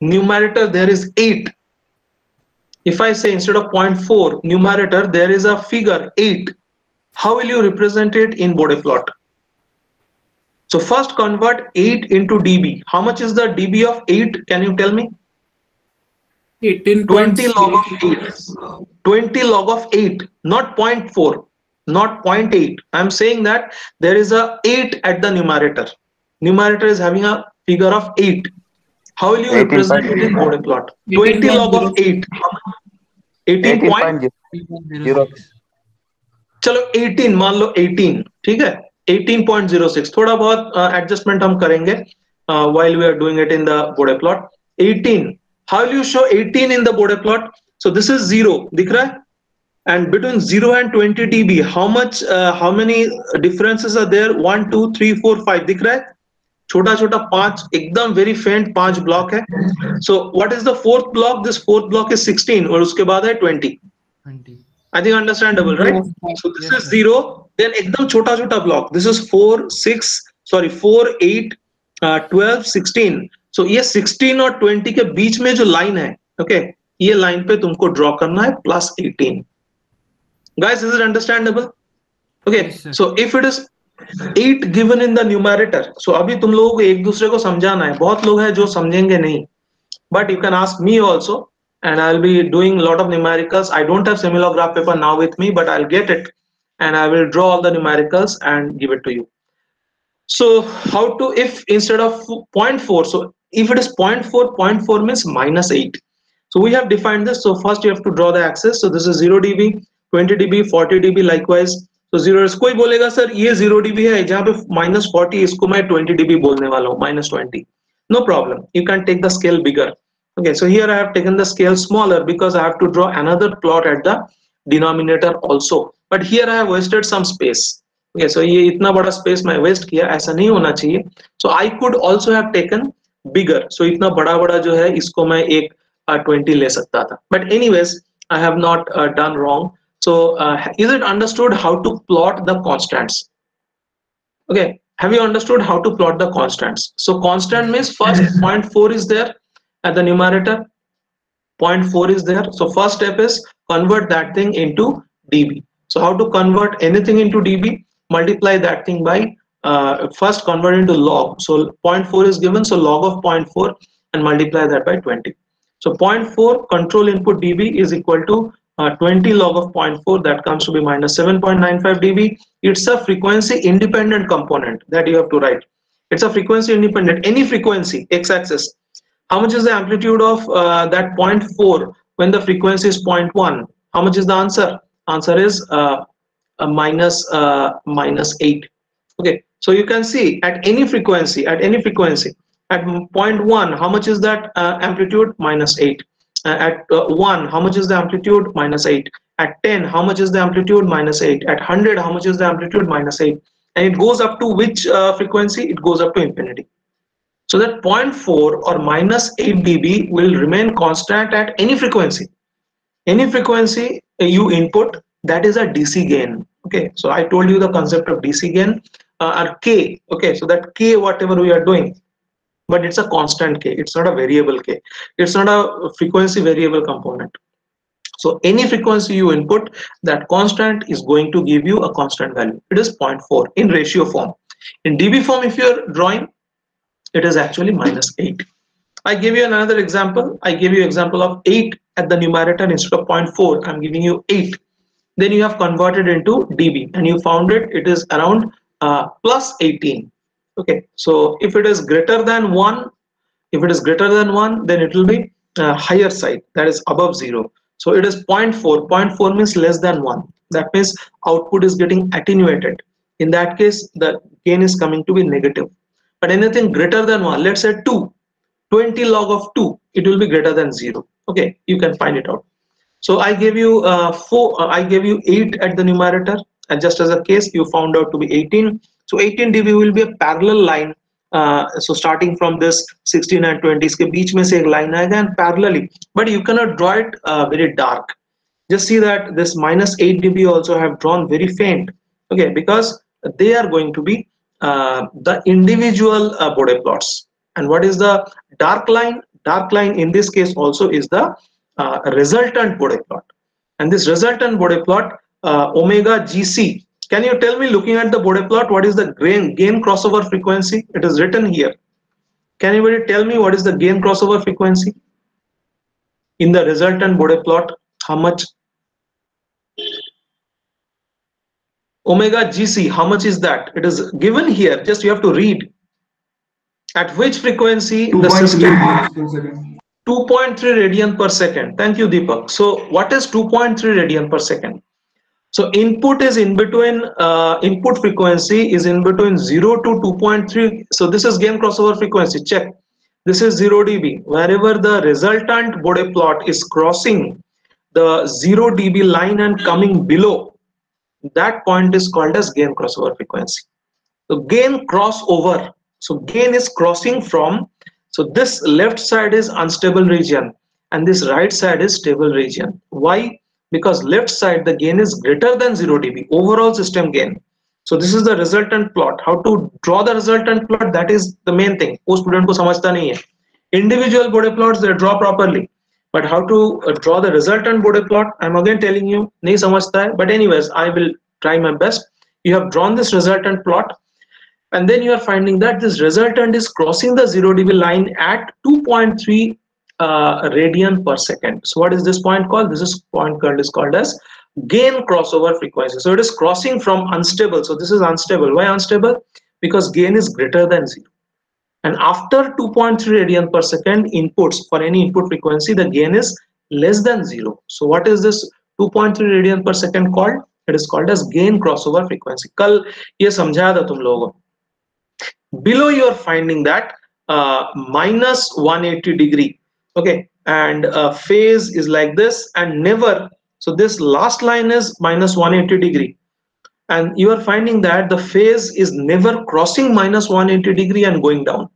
A: numerator there is 8 if i say instead of 0.4 numerator there is a figure 8 how will you represent it in bode plot? So first convert 8 into db. How much is the db of 8 can you tell me?
E: 18
A: 20 log of 8 20 log of 8 not 0.4 not 0.8 i'm saying that there is a 8 at the numerator. Numerator is having a figure of 8 how will you represent it in Bode plot 20 log of 8 how much? 18 point
D: 18.0
A: चलो 18 मान लो 18 ठीक है 18.06 थोड़ा बहुत adjustment हम करेंगे while we are doing it in the Bode plot 18 how will you show 18 in the Bode plot so this is 0 दिख रहा है and between 0 and 20 dB how much uh, how many differences are there 1 2 3 4 5 दिख रहा है छोटा छोटा पाँच एकदम वेरी फेंट पाँच ब्लॉक है। So what is the fourth block this fourth block is 16 और उसके बाद है 20 I think understandable right so this is zero then एकदम छोटा छोटा block this is four six sorry four eight twelve sixteen so ये sixteen और twenty के बीच में जो लाइन है ओके okay, ये लाइन पे तुमको ड्रॉ करना है plus eighteen guys is it understandable okay so if it is 8 given in the numerator, so अभी तुम लोगों को एक दूसरे को समझाना है. बहुत लोग हैं जो समझेंगे नहीं. But you can ask me also, and I'll be doing a lot of numericals. I don't have simulograph paper now with me, but I'll get it and I will draw all the numericals and give it to you. So how to, if instead of 0.4, so if it is 0.4, 0.4 means minus 8. So we have defined this. So first you have to draw the axis. So this is 0 dB, 20 dB, 40 dB likewise. तो zero कोई बोलेगा, sir, ये zero dB है, जहाँ पे minus forty इसको मैं twenty dB बोलने वाला हूँ minus twenty no problem you can take the scale bigger okay so here I have taken the scale smaller because I have to draw another plot at the denominator also but here I have wasted some space okay so ये इतना बड़ा space मैं waste किया, ऐसा नहीं होना चाहिए। So I could also have taken bigger so इतना बड़ा बड़ा जो है, इसको मैं एक ट्वेंटी ले सकता था। But any ways I have not done wrong So uh, is it understood how to plot the constants? Okay, have you understood how to plot the constants? So constant means first 0.4 is there at the numerator. 0.4 is there. So first step is convert that thing into db. So how to convert anything into db? Multiply that thing by uh, first convert into log. So 0.4 is given. So log of 0.4 and multiply that by 20 so 0.4 control input db is equal to uh, 20 log of 0.4 that comes to be minus 7.95 db. It's a frequency independent component that you have to write. It's a frequency independent any frequency x-axis. How much is the amplitude of uh, that 0.4 when the frequency is 0.1 how much is the answer? Answer is uh, minus uh, minus 8 okay so you can see at any frequency at any frequency at 0.1 how much is that uh, amplitude? Minus 8 Uh, at uh, 1 how much is the amplitude? Minus 8 at 10 how much is the amplitude? Minus 8 at 100 how much is the amplitude? Minus 8 and it goes up to which uh, frequency? It goes up to infinity. So that 0.4 or minus 8 dB will remain constant at any frequency. Any frequency uh, you input, that is a DC gain. Okay, so I told you the concept of DC gain uh, or K. Okay, so that K, whatever we are doing, but it's a constant K. It's not a variable K. It's not a frequency variable component. So any frequency you input, that constant is going to give you a constant value. It is 0.4 in ratio form. In dB form, if you're drawing, it is actually minus 8. I give you another example. I give you example of 8 at the numerator instead of 0.4. I'm giving you 8. Then you have converted into dB and you found it, it is around uh, plus 18. Okay, so if it is greater than 1, if it is greater than 1, then it will be uh, higher side, that is above 0. So it is 0.4. 0.4 means less than 1. That means output is getting attenuated. In that case, the gain is coming to be negative but anything greater than 1 let's say 2 20 log of 2 it will be greater than 0 okay you can find it out so i gave you uh, 4 uh, i gave you 8 at the numerator and just as a case you found out to be 18 so 18 dB will be a parallel line. Uh, so starting from this 16 and 20 इसके बीच में से एक line आएगा and parallelly but you can draw it very dark just see that this minus 8 dB also have drawn very faint. Okay because they are going to be uh, the individual uh, Bode plots. And what is the dark line? Dark line in this case also is the resultant Bode plot. And this resultant Bode plot omega gc can you tell me, looking at the Bode plot, what is the gain, gain crossover frequency? It is written here. Can anybody tell me what is the gain crossover frequency? In the resultant Bode plot, how much? omega gc how much is that it is given here just you have to read at which frequency the
D: 2.3
A: system
D: radians per second.
A: 2.3 radian per second thank you deepak so what is 2.3 radian per second so input is in between uh, input frequency is in between 0 to 2.3 so this is gain crossover frequency. Check. This is 0 dB. Wherever the resultant Bode plot is crossing the 0 dB line and coming below that point is called as gain crossover frequency. So gain crossover. So gain is crossing from so this left side is unstable region and this right side is stable region. Why because left side the gain is greater than 0 dB overall system gain. So this is the resultant plot. How to draw the resultant plot that is the main thing. Post student ko samajhta nahi hai. Individual bode plots they draw properly. But how to uh, draw the resultant bode plot i'm again telling you nahi samajhta hai. But anyways i will try my best. You have drawn this resultant plot and then you are finding that this resultant is crossing the 0 dB line at 2.3 uh, radian per second. So what is this point called? This is point called is called as gain crossover frequency. So it is crossing from unstable. So this is unstable. Why unstable? Because gain is greater than zero. And after 2.3 radian per second inputs for any input frequency, the gain is less than zero. So what is this 2.3 radian per second called? It is called as gain crossover frequency. कल ये समझाया था तुम लोगों below you are finding that uh, minus 180 degree okay and uh, phase is like this and never so this last line is minus 180 degree. And you are finding that the phase is never crossing minus 180 degree and going down.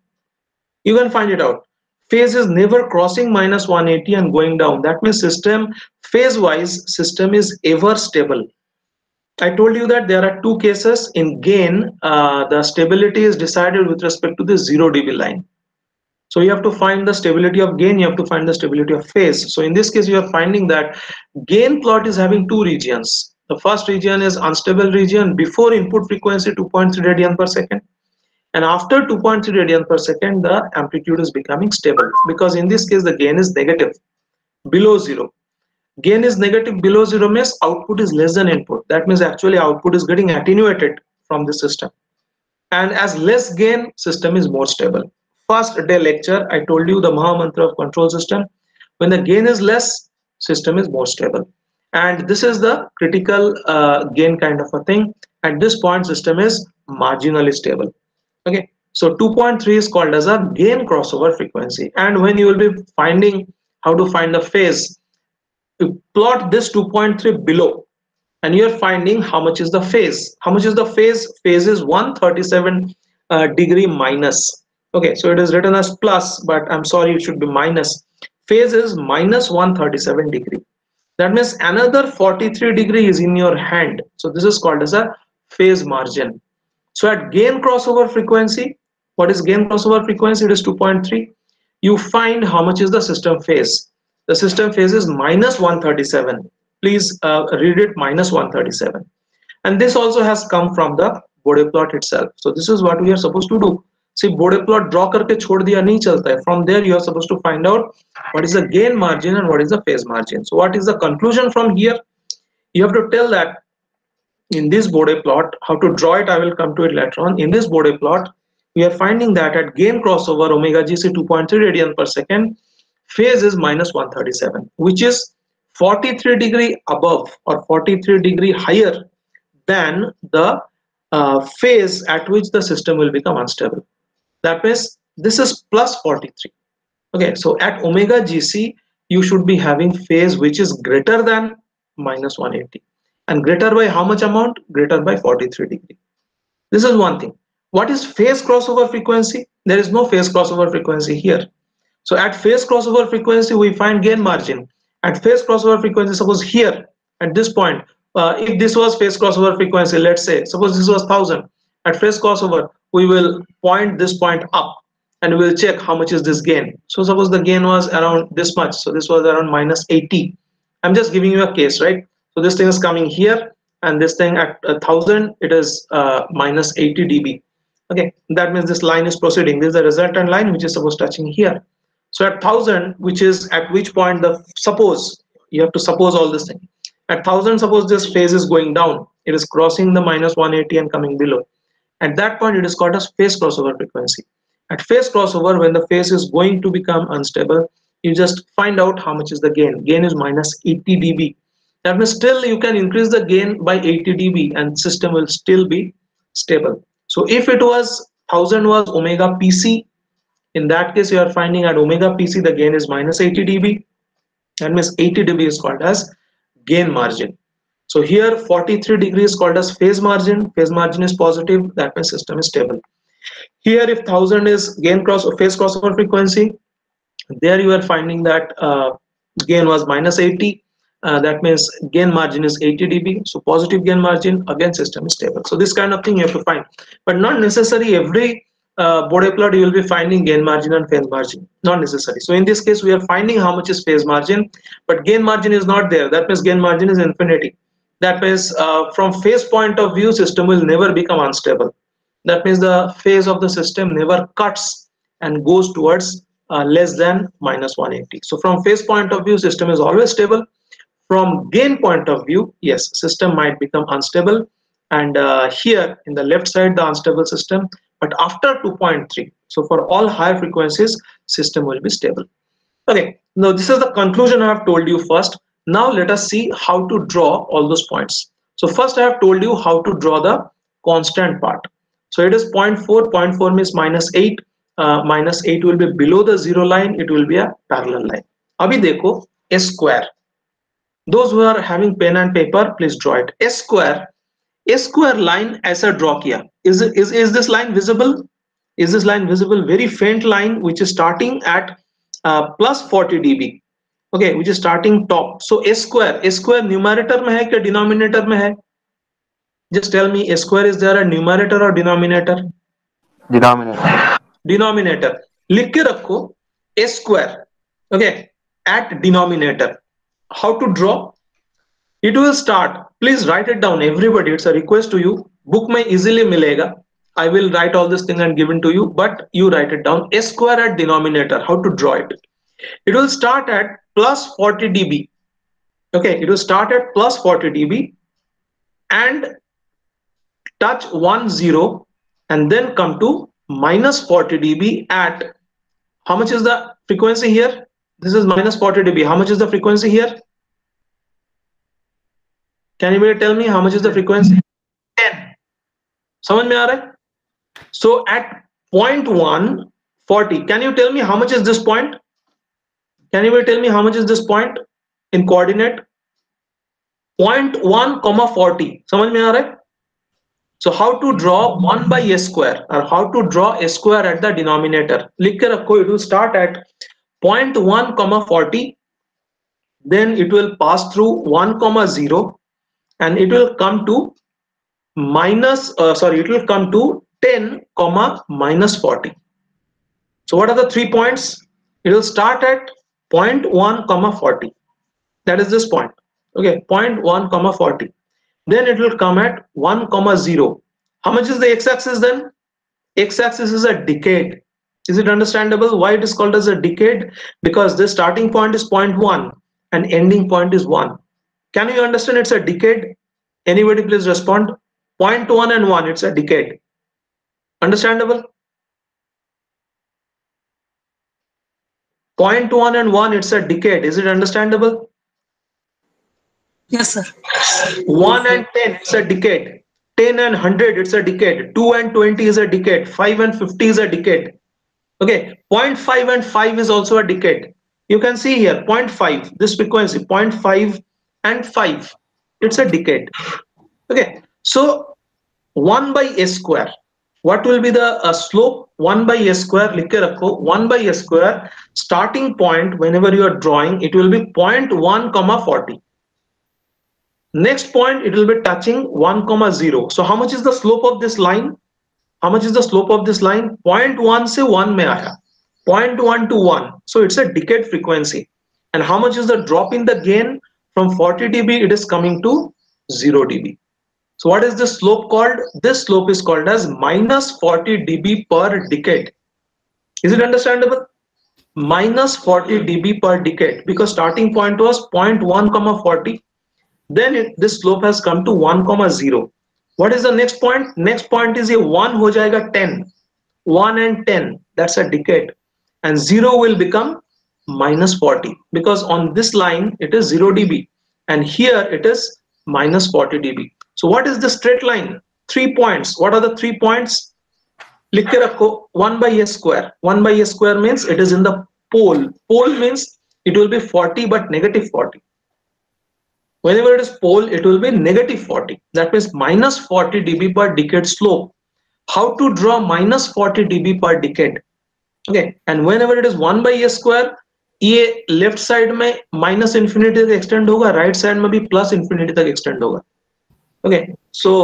A: You can find it out. Phase is never crossing minus 180 and going down. That means system phase wise system is ever stable. I told you that there are two cases. In gain. Uh, the stability is decided with respect to the 0 dB line. So you have to find the stability of gain, you have to find the stability of phase. So in this case, you are finding that gain plot is having two regions. The first region is unstable region before input frequency 2.3 radian per second. And after 2.3 radian per second, the amplitude is becoming stable because in this case, the gain is negative below zero gain is negative below zero means output is less than input that means actually output is getting attenuated from the system and as less gain system is more stable first day lecture i told you the maha mantra of control system. When the gain is less system is more stable. And this is the critical uh, gain kind of a thing. At this point system is marginally stable. Okay so 2.3 is called as a gain crossover frequency. And when you will be finding how to find the phase you plot this 2.3 below and you're finding how much is the phase. How much is the phase? Phase is 137 uh, degree minus okay so it is written as plus but i'm sorry it should be minus. Phase is minus 137 degree. That means another 43 degree is in your hand. So this is called as a phase margin. So at gain crossover frequency what is gain crossover frequency? It is 2.3 you find how much is the system phase. The system phase is minus 137 please uh, read it minus 137 and this also has come from the Bode plot itself. So this is what we are supposed to do so, Bode plot draw करके छोड़ दिया नहीं चलता है. From there you are supposed to find out what is the gain margin and what is the phase margin. So what is the conclusion from here? You have to tell that in this Bode plot, how to draw it, I will come to it later on. In this Bode plot, we are finding that at gain crossover omega g 2.3 radian per second, phase is minus 137, which is 43 degree above or 43 degree higher than the uh, phase at which the system will become unstable that means this is plus 43 okay so at omega gc you should be having phase which is greater than minus 180 and greater by how much amount? Greater by 43 degree. This is one thing. What is phase crossover frequency? There is no phase crossover frequency here. So at phase crossover frequency, we find gain margin. At phase crossover frequency, suppose here, at this point, uh, if this was phase crossover frequency, let's say, suppose this was 1000. At phase crossover, we will point this point up and we will check how much is this gain. So suppose the gain was around this much. So this was around minus 80. I'm just giving you a case, right? So this thing is coming here and this thing at a 1000, it is uh, minus 80 dB. Okay, that means this line is proceeding. This is the resultant line which is supposed touching here. So at 1000, which is at which point the suppose you have to suppose all this thing. At 1000, suppose this phase is going down. it is crossing the minus 180 and coming below at that point it is called as phase crossover frequency. At phase crossover when the phase is going to become unstable you just find out how much is the gain. Gain is minus 80 dB. That means still you can increase the gain by 80 dB and system will still be stable. So if it was 1000 was omega PC in that case you are finding at omega PC the gain is minus 80 dB. That means 80 dB is called as gain margin so here 43 degree is called as phase margin. Phase margin is positive. That means system is stable. Here if 1000 is gain cross phase crossover frequency there you are finding that uh, gain was minus 80 uh, that means gain margin is 80 dB. So positive gain margin again system is stable. So this kind of thing you have to find. But not necessary every uh, Bode plot you will be finding gain margin and phase margin. Not necessary. So in this case we are finding how much is phase margin but gain margin is not there. That means gain margin is infinity that means uh, from phase point of view system will never become unstable. That means the phase of the system never cuts and goes towards uh, less than minus 180 so from phase point of view system is always stable. From gain point of view yes system might become unstable. And uh, here in the left side the unstable system. But after 2.3 so for all high frequencies system will be stable. Okay now this is the conclusion i have told you first now let us see how to draw all those points. So first i have told you how to draw the constant part. So it is 0.4 0.4 means minus 8 uh, minus 8 will be below the zero line. It will be a parallel line. Abhi dekho s square. Those who are having pen and paper please draw it. S square. A square line as a draw kiya. Is, is, is this line visible? Is this line visible? Very faint line which is starting at uh, plus 40 dB. Okay which is starting top so A square A square numerator में है क्या denominator में है? Just tell me A square is there a numerator और denominator
D: denominator
A: denominator लिख के रखो A square okay at denominator how to draw it will start please write it down everybody it's a request to you book में easily मिलेगा. I will write all this thing and given to you but you write it down A square at denominator how to draw it it will start at plus 40 db okay it will start at plus 40 db and touch 1 0 and then come to minus 40 db at how much is the frequency here this is minus 40 db how much is the frequency here can anybody tell me how much is the frequency 10 समझ में आ रहा है so at point 1 40 can you tell me how much is this point can anybody tell me how much is this point in coordinate point 1 comma 40 समझ में आ रहा है so how to draw 1 by a square or how to draw a square at the denominator लिख के रखो it will start at point 1 comma 40 then it will pass through 1 comma 0 and it will come to minus uh, sorry it will come to 10 comma minus 40 so what are the three points it will start at 0.1 comma 40 that is this point okay 0.1 comma 40 then it will come at 1 comma 0 how much is the x-axis then x-axis is a decade is it understandable why it is called as a decade because the starting point is 0.1 and ending point is 1 can you understand it's a decade? Anybody please respond. Point one and one, it's a decade. Understandable? Point one and one, it's a decade. Is it understandable?
B: Yes, sir.
A: 1 and 10 it's a decade. 10 and 100 it's a decade. 2 and 20 is a decade. 5 and 50 is a decade. Okay 0.5 and 5 is also a decade. You can see here 0.5 this frequency 0.5 and 5 it's a decade. Okay so 1 by a square what will be the uh, slope? 1 by a square likhe rakho. 1 by a square starting point whenever you are drawing it will be 0.1 comma 40 next point it will be touching 1 comma 0 so how much is the slope of this line? How much is the slope of this line? 0.1 se 1 mein aaya. 0.1 to 1 so it's a decade frequency. And how much is the drop in the gain? From 40 dB it is coming to 0 dB so what is this slope called? This slope is called as minus 40 dB per decade. Is it understandable? Minus 40 hmm. dB per decade. Because starting point was 0.1 comma 40 then it, this slope has come to 1 comma 0 what is the next point? Next point is a 1 ho jayega 10 1 and 10 that's a decade. And 0 will become minus 40 because on this line it is 0 dB. And here it is minus 40 dB so what is the straight line three points what are the three points लिख के रखो 1 by s square 1 by s square means it is in the pole pole means it will be 40 but negative 40 whenever it is pole it will be negative 40 that means minus 40 dB per decade slope how to draw minus 40 dB per decade okay and whenever it is 1 by s square ये left side में minus infinity तक extend होगा right side में भी plus infinity तक extend होगा okay so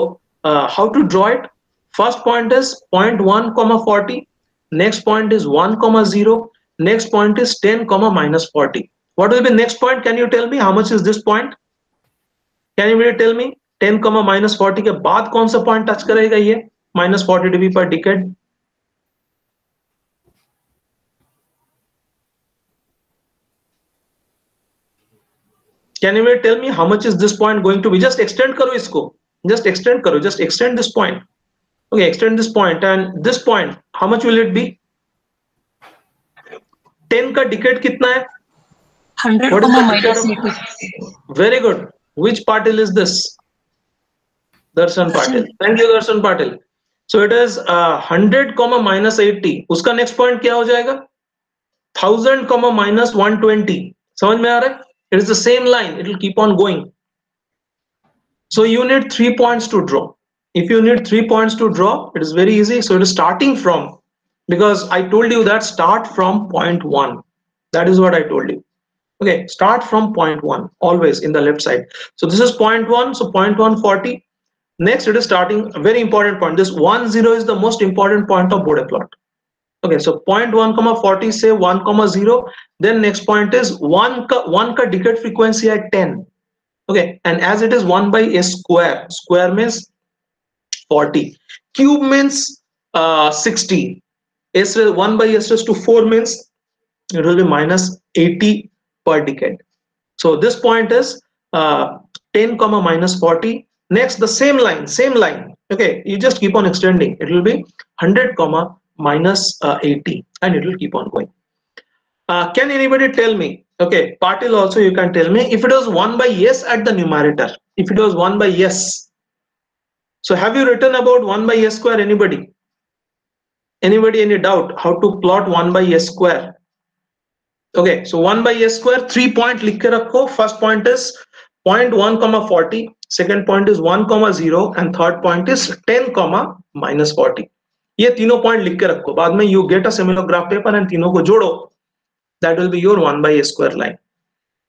A: how to draw it first point is 0.1 comma 40 next point is 1 comma 0 next point is 10 comma minus 40 what will be next point can you tell me how much is this point can you tell me 10 comma minus 40 के बाद कौन सा point touch करेगा ये minus 40 dB per decade can you tell me how much is this point going to be just extend करो इसको। Just extend करो। Just extend this point okay extend this point and this point how much will it be
B: ten
A: का
B: decade
A: कितना
B: है?
A: Very good which Patil is this Darshan Patil thank you Darshan Patil so it is 100 comma minus eighty उसका next point क्या हो जाएगा? Thousand comma minus 120 समझ में आ रहा है? It is the same line. It will keep on going. So you need three points to draw. If you need three points to draw it is very easy. So it is starting from because i told you that start from point one. That is what i told you. Okay start from point one always in the left side. So this is point one so point one forty. Next it is starting a very important point. This one zero is the most important point of Bode plot okay so point one comma 40 say one comma zero then next point is one ka, one ka decade frequency at 10 okay and as it is 1 by a square square means 40 cube means uh, 60 s 1 by s raised to 4 means it will be minus 80 per decade. So this point is uh, 10 comma minus 40 next the same line same line. Okay you just keep on extending. It will be 100 comma minus uh, 80 and it will keep on going. Uh, can anybody tell me? Okay patil also you can tell me. If it was 1 by yes at the numerator if it was 1 by yes so have you written about 1 by s square anybody? Anybody any doubt how to plot 1 by s square? Okay so 1 by s square three point likh ke rakho. First point is 0.1 comma 40 second point is 1 comma 0 and third point is 10 comma minus 40 ये तीनों point लिख के रखो बाद में you get a सिमिलोग्राफ paper and तीनों को जोड़ो that will be your 1 by a square line.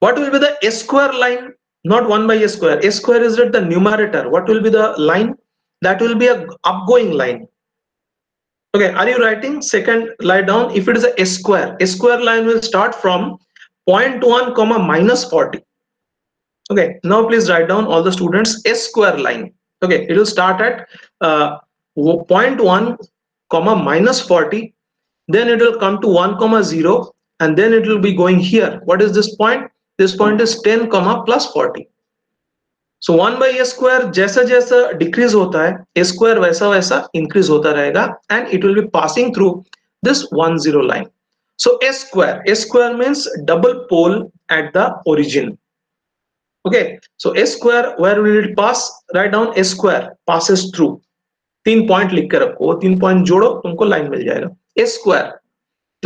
A: What will be the a square line? Not 1 by a square. A square is at the numerator. What will be the line? That will be a upgoing line. Okay, are you writing? Second lie down. If it is a, a square, a square line will start from 0.1 comma minus 40. Okay, now please write down all the students a square line. Okay, it will start at uh, 0.1 comma minus 40. Then it will come to 1 comma 0 and then it will be going here what is this point this point is 10 comma plus 40 so 1 by a square जैसा जैसा decrease होता है a square वैसा वैसा increase होता रहेगा and it will be passing through this 1 0 line so a square a square means double pole at the origin okay so a square where will it pass write down a square passes through तीन point लिख के रखो वो तीन point जोड़ो तुमको line मिल जाएगा a square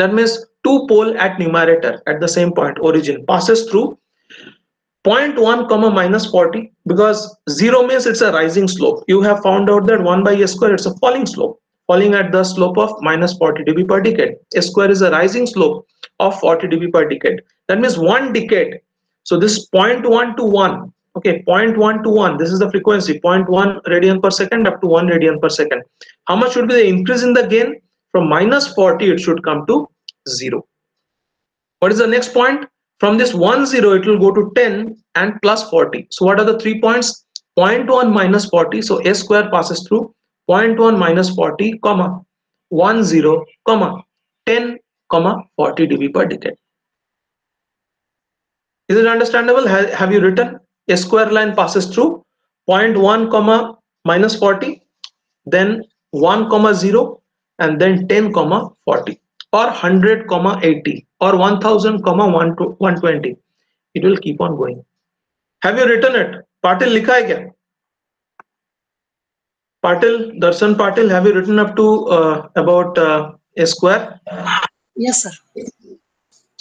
A: that means two pole at numerator at the same point origin passes through 0.1 comma minus 40 because 0 means it's a rising slope you have found out that 1 by a square it's a falling slope falling at the slope of minus 40 dB per decade a square is a rising slope of 40 dB per decade that means one decade so this 0.1 to 1 okay 0.1 to 1 this is the frequency. 0.1 radian per second up to 1 radian per second. How much should be the increase in the gain? From minus 40 it should come to 0 what is the next point? From this 1 0 it will go to 10 and plus 40 so what are the three points? 0.1 minus 40 so s square passes through 0.1 minus 40 comma 1 0 comma 10 comma 40 dB per decade. Is it understandable? Have you written a square line passes through 0.1 comma minus 40 then 1 comma 0 and then 10 comma 40 or 100 comma 80 or 1000 comma 1 to 120 it will keep on going have you written it patil likha hai kya patil darshan patil have you written up to uh, about uh, a square
B: Yes, sir.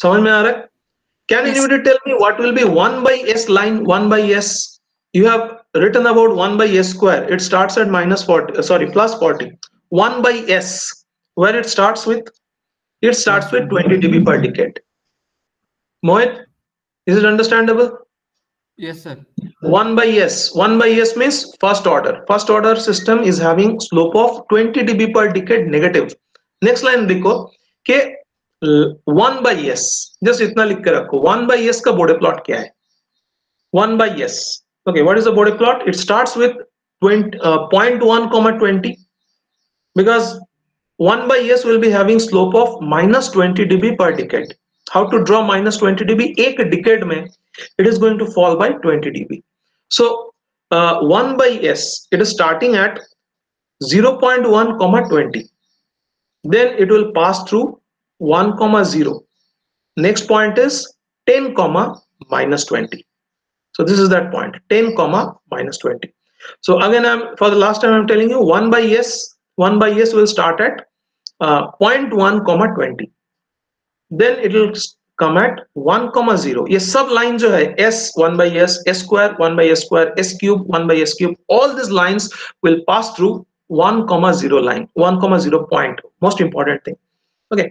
A: समझ में आ रहा है can
B: Yes.
A: anybody tell me what will be 1 by s line 1 by s you have written about 1 by s square it starts at minus 40 uh, sorry plus 40 1 by s where it starts with it starts with 20 dB per decade Mohit is it understandable
C: Yes, sir.
A: 1 by s 1 by s means first order first order system is having slope of 20 dB per decade negative next line देखो कि 1 by s just इतना लिख के रखो 1 by s का body plot क्या है 1 by s okay what is the body plot it starts with 20 uh, 0.1 comma 20 because 1 by s will be having slope of minus 20 dB per decade how to draw minus 20 dB एक decade में it is going to fall by 20 dB so uh, 1 by s it is starting at 0.1 comma 20 then it will pass through 1 comma 0 next point is 10 comma minus 20 so this is that point 10 comma minus 20 so again i'm for the last time i'm telling you 1 by s 1 by s will start at uh, 0.1 comma 20 then it will s- come at 1 comma 0 ये सब line जो है s 1 by s s square 1 by s square s cube 1 by s cube all these lines will pass through 1 comma 0 line 1 comma 0 point most important thing okay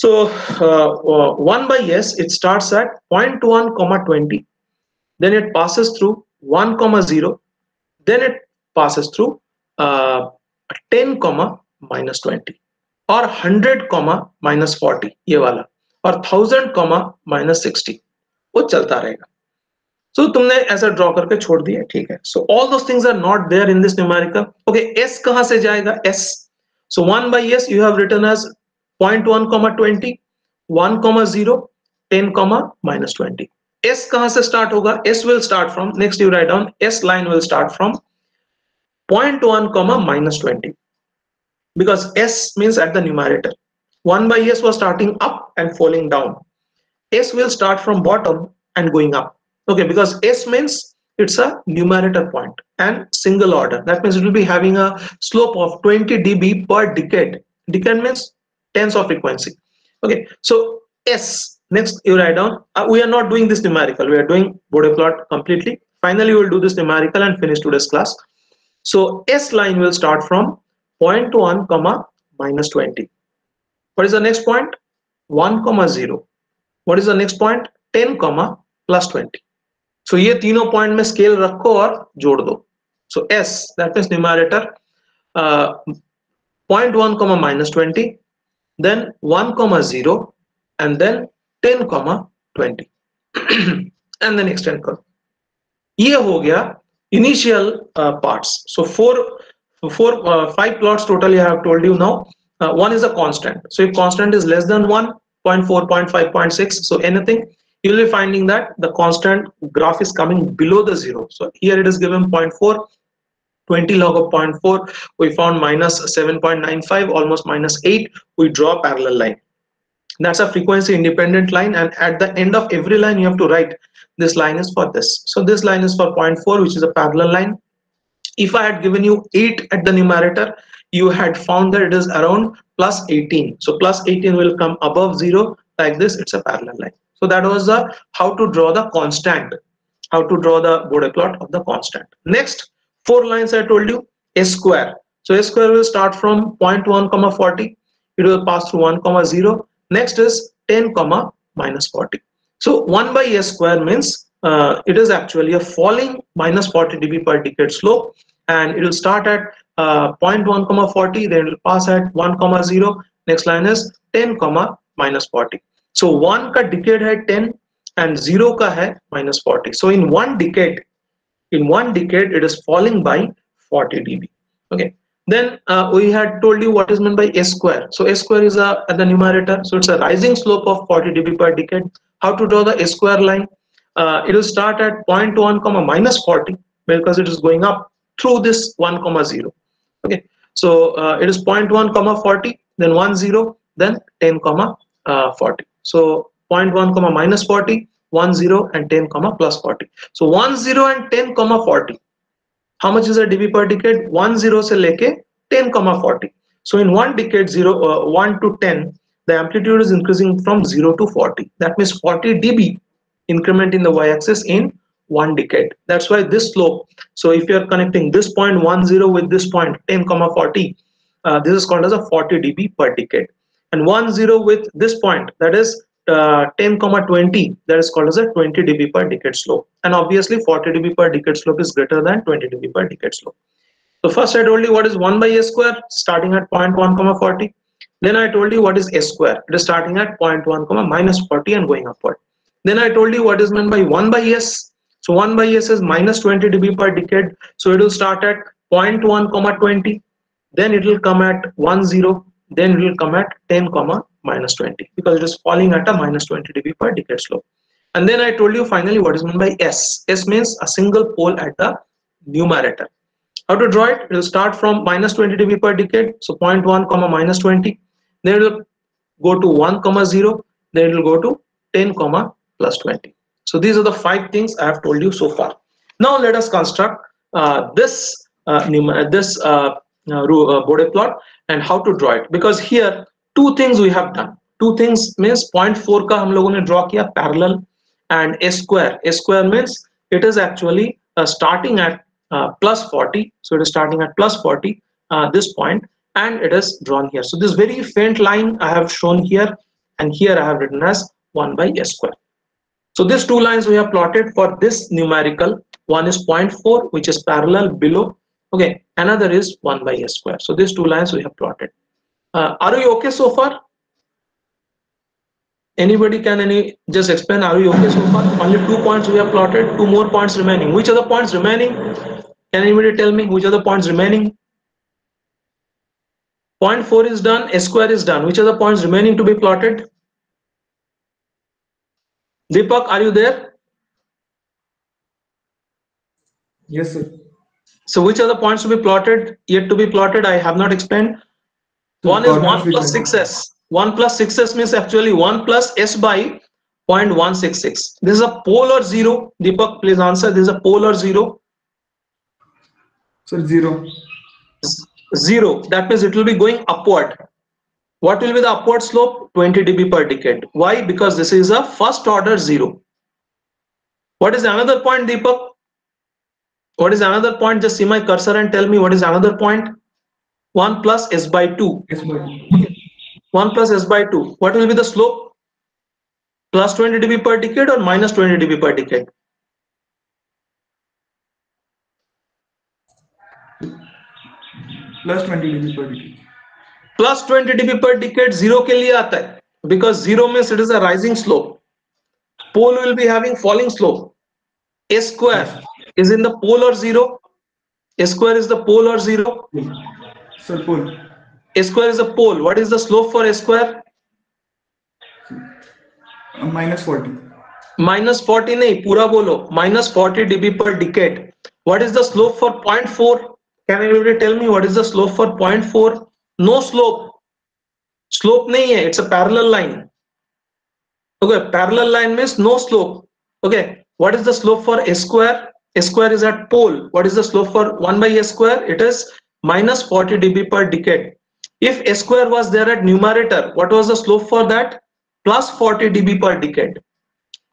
A: So uh, uh, 1 by s it starts at 0.1 comma 20 then it passes through 1 comma 0 then it passes through uh, 10 comma minus 20 और 100 comma minus 40 ये वाला और 1000 comma minus 60 वो चलता रहेगा so तुमने ऐसा draw करके छोड़ दिया ठीक है so all those things are not there in this numerical okay s कहाँ से जाएगा s so 1 by s you have written as 0.1 comma 20 1 comma 0 10 comma minus 20 s कहां से start होगा s will start from next you write down s line will start from 0.1 comma minus 20 because s means at the numerator 1 by s was starting up and falling down s will start from bottom and going up okay because s means it's a numerator point and single order that means it will be having a slope of 20 dB per decade decade means tens of frequency. Okay so s next you write down uh, we are not doing this numerical. We are doing Bode plot completely. Finally we will do this numerical and finish today's class. So s line will start from point 0.1 comma minus 20 what is the next point? 1 comma 0 what is the next point? 10 comma plus 20 so ye तीनों point में scale रखो और जोड़ दो. So s that means numerator uh, 0.1 comma minus 20 then 1 comma 0 and then 10 comma 20 and then extend करो ये हो गया initial uh, parts so four four uh, five plots totally i have told you now uh, one is a constant so if constant is less than 1 0.4 0.5 0.6 so anything you will be finding that the constant graph is coming below the zero so here it is given 0.4 20 log of 0.4 we found minus 7.95 almost minus 8 we draw a parallel line. That's a frequency independent line and at the end of every line you have to write this line is for this. So this line is for 0.4 which is a parallel line. If i had given you 8 at the numerator you had found that it is around plus 18 so plus 18 will come above 0 like this it's a parallel line. So that was the how to draw the constant how to draw the Bode plot of the constant. Next four lines i told you a square. So a square will start from 0.1 comma 40 it will pass through 1 comma 0 next is 10 comma minus 40 so 1 by a square means uh, it is actually a falling minus 40 dB per decade slope. And it will start at uh, 0.1 comma 40 then it will pass at 1 comma 0 next line is 10 comma minus 40 so 1 ka decade hai 10 and 0 ka hai minus 40 so in one decade in one decade it is falling by 40 dB. Okay. Then uh, we had told you what is meant by a square. So a square is a the numerator. So it's a rising slope of 40 dB per decade. How to draw the a square line? Uh, it will start at 0.1 comma minus 40 because it is going up through this 1 comma 0 okay. So uh, it is 0.1 comma 40 then 1 0 then 10 comma uh, 40 so 0.1 comma minus 40 1 0 and 10 comma plus 40 so 1 0 and 10 comma 40 how much is a dB per decade? 1 0 se leke 10 comma 40 so in one decade 0 uh, 1 to 10 the amplitude is increasing from 0 to 40 that means 40 dB increment in the y-axis in one decade. That's why this slope so if you are connecting this point 1 0 with this point 10 comma 40 uh, this is called as a 40 dB per decade. And 1 0 with this point that is uh, 10 comma 20 that is called as a 20 dB per decade slope. And obviously 40 dB per decade slope is greater than 20 dB per decade slope. So first I told you what is 1 by a square starting at 0.1 comma 40 then I told you what is s square it is starting at 0.1 comma minus 40 and going upward. Then I told you what is meant by 1 by s. So 1 by s is minus 20 dB per decade. So it will start at 0.1 comma 20 then it will come at 1 0 then it will come at 10 comma minus 20 because it is falling at a minus 20 dB per decade slope. And then I told you finally what is meant by s. S means a single pole at the numerator. How to draw it? It will start from minus 20 dB per decade so 0.1 comma minus 20 then it will go to 1 comma 0 then it will go to 10 comma plus 20 so these are the five things i have told you so far. Now let us construct uh, this uh, this uh, uh, uh, Bode plot and how to draw it. Because here two things we have done two things means 0.4 का हम लोगों ने draw किया parallel and a square a square means it is actually uh, starting at uh, plus 40 so it is starting at plus 40 uh, this point and it is drawn here so this very faint line i have shown here and here i have written as 1 by s square so these two lines we have plotted for this numerical one is 0.4 which is parallel below okay another is 1 by s square so these two lines we have plotted uh, are you okay so far? Anybody can any just explain are you okay so far? Only two points we have plotted two more points remaining. Which are the points remaining? Can anybody tell me which are the points remaining? Point 4 is done s square is done. Which are the points remaining to be plotted? Deepak are you there?
F: Yes, sir.
A: so which are the points to be plotted yet to be plotted? I have not explained
F: So
A: one is 1
F: coordinates
A: plus 6s 1 plus 6s means actually 1 plus s by 0.166 this is a polar zero. Deepak please answer. This is a polar zero.
F: Sir, zero.
A: zero. That means it will be going upward. What will be the upward slope? 20 dB per decade. Why? Because this is a first order zero. What is another point Deepak? What is another point? Just see my cursor and tell me what is another point 1 plus s by 2
F: Yes, sir.
A: 1 plus s by 2 what will be the slope plus 20 dB per decade or minus 20 dB per decade
F: Plus 20 dB per decade.
A: plus 20 dB per decade zero के लिए आता है because zero means it is a rising slope pole will be having falling slope a square is in the polar zero a square is the polar zero
F: Sir, pole.
A: A square is a pole. What is the slope for a square?
F: Minus forty
A: minus forty नहीं पूरा बोलो minus forty dB per decade what is the slope for point four can everybody tell me what is the slope for point four no slope slope नहीं है it's a parallel line okay parallel line means no slope okay what is the slope for A square a square is at pole. What is the slope for 1 by a square? It is minus 40 dB per decade if a square was there at numerator what was the slope for that plus 40 dB per decade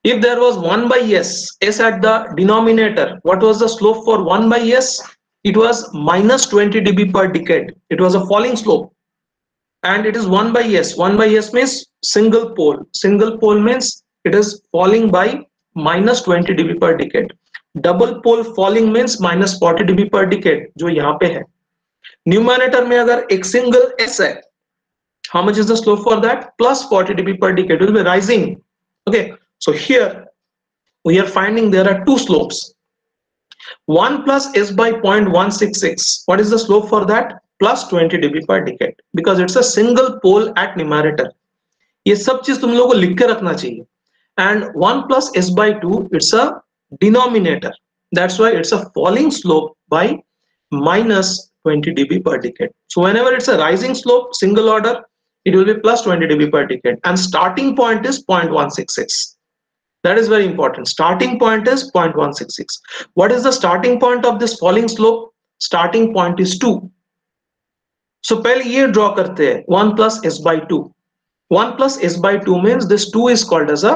A: if there was 1 by s s at the denominator what was the slope for 1 by s it was minus 20 dB per decade it was a falling slope and it is 1 by s 1 by s means single pole single pole means it is falling by minus 20 dB per decade double pole falling means minus 40 dB per decade जो यहाँ पे है numerator में अगर एक single s है how much is the slope for that plus 40 dB per decade it will be rising okay so here we are finding there are two slopes 1 plus s by 0.166 what is the slope for that plus 20 dB per decade because it's a single pole at numerator ये सब चीज तुम लोगों को लिख के रखना चाहिए and 1 plus s by 2 it's a denominator that's why it's a falling slope by minus 20 dB per decade so whenever it's a rising slope single order it will be plus 20 dB per decade and starting point is 0.166 that is very important starting point is 0.166 what is the starting point of this falling slope starting point is 2 so पहले ये draw करते हैं 1 plus s by 2 1 plus s by 2 means this 2 is called as a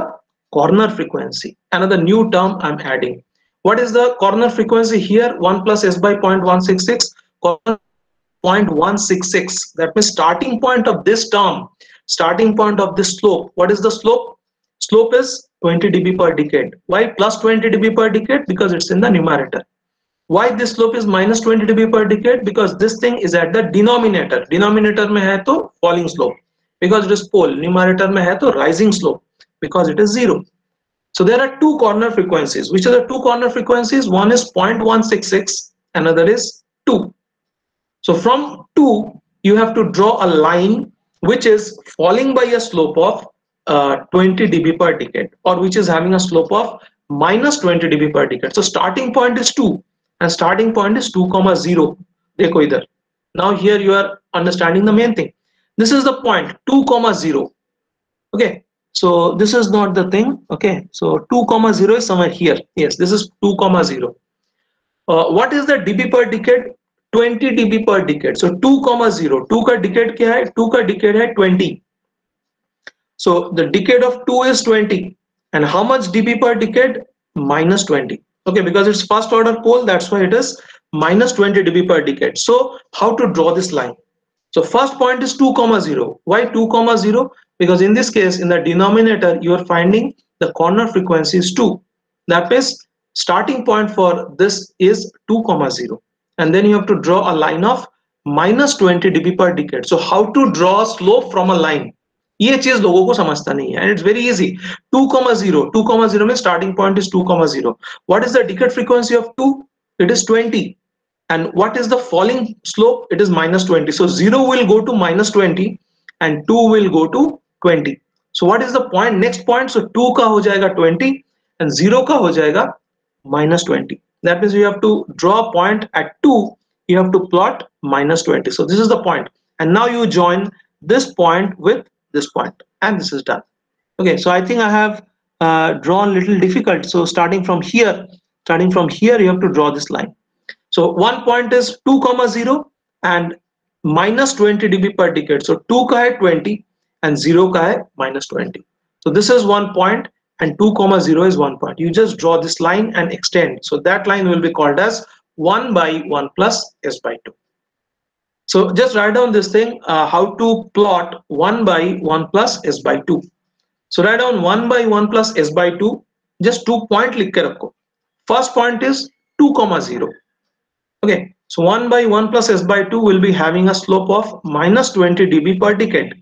A: corner frequency another new term i'm adding what is the corner frequency here 1 plus s by 0.166 corner 0.166 that means starting point of this term starting point of this slope what is the slope slope is 20 dB per decade why plus 20 dB per decade because it's in the numerator why this slope is minus 20 dB per decade because this thing is at the denominator denominator में है तो falling slope because it is pole numerator में है तो rising slope because it is zero so there are two corner frequencies which are the two corner frequencies one is 0.166 another is 2 so from 2 you have to draw a line which is falling by a slope of uh, 20 dB per decade or which is having a slope of minus 20 dB per decade. so starting point is 2 and starting point is 2 comma 0 dekho idhar. Now here you are understanding the main thing. This is the point 2 comma 0 okay. So this is not the thing. Okay. So 2 comma 0 is somewhere here. Yes this is 2 comma 0 uh, what is the db per decade 20 db per decade so 2 comma 0 2 का decade क्या है 2 का decade है 20 so the decade of 2 is 20 and how much db per decade minus 20 okay because it's first order pole that's why it is minus 20 dB per decade so how to draw this line so first point is 2 comma 0 why 2 comma 0 because in this case in the denominator you are finding the corner frequency is 2 that means starting point for this is 2 comma 0 and then you have to draw a line of minus 20 dB per decade so how to draw a slope from a line ये चीज लोगों को समझता नहीं है and it's very easy 2 comma 0 2 comma 0 में starting point is 2 comma 0 what is the decade frequency of 2 it is 20 and what is the falling slope it is minus 20 so 0 will go to minus 20 and 2 will go to 20 so what is the point next point so 2 का हो जाएगा 20 and 0 का हो जाएगा minus 20 that means you have to draw a point at 2 you have to plot minus 20 so this is the point. And now you join this point with this point. And this is done. Okay so i think i have uh, drawn little difficult. So starting from here starting from here you have to draw this line. So one point is 2 comma 0 and minus 20 dB per decade. So 2 ka hai 20 and 0 ka hai minus 20 so this is one point and 2 comma 0 is 1 part you just draw this line and extend. So that line will be called as 1 by 1 plus s by 2 so just write down this thing uh, how to plot 1 by 1 plus s by 2 so write down 1 by 1 plus s by 2 just two point likh ke rakho. First point is 2 comma 0 okay. So 1 by 1 plus s by 2 will be having a slope of minus 20 db per decade.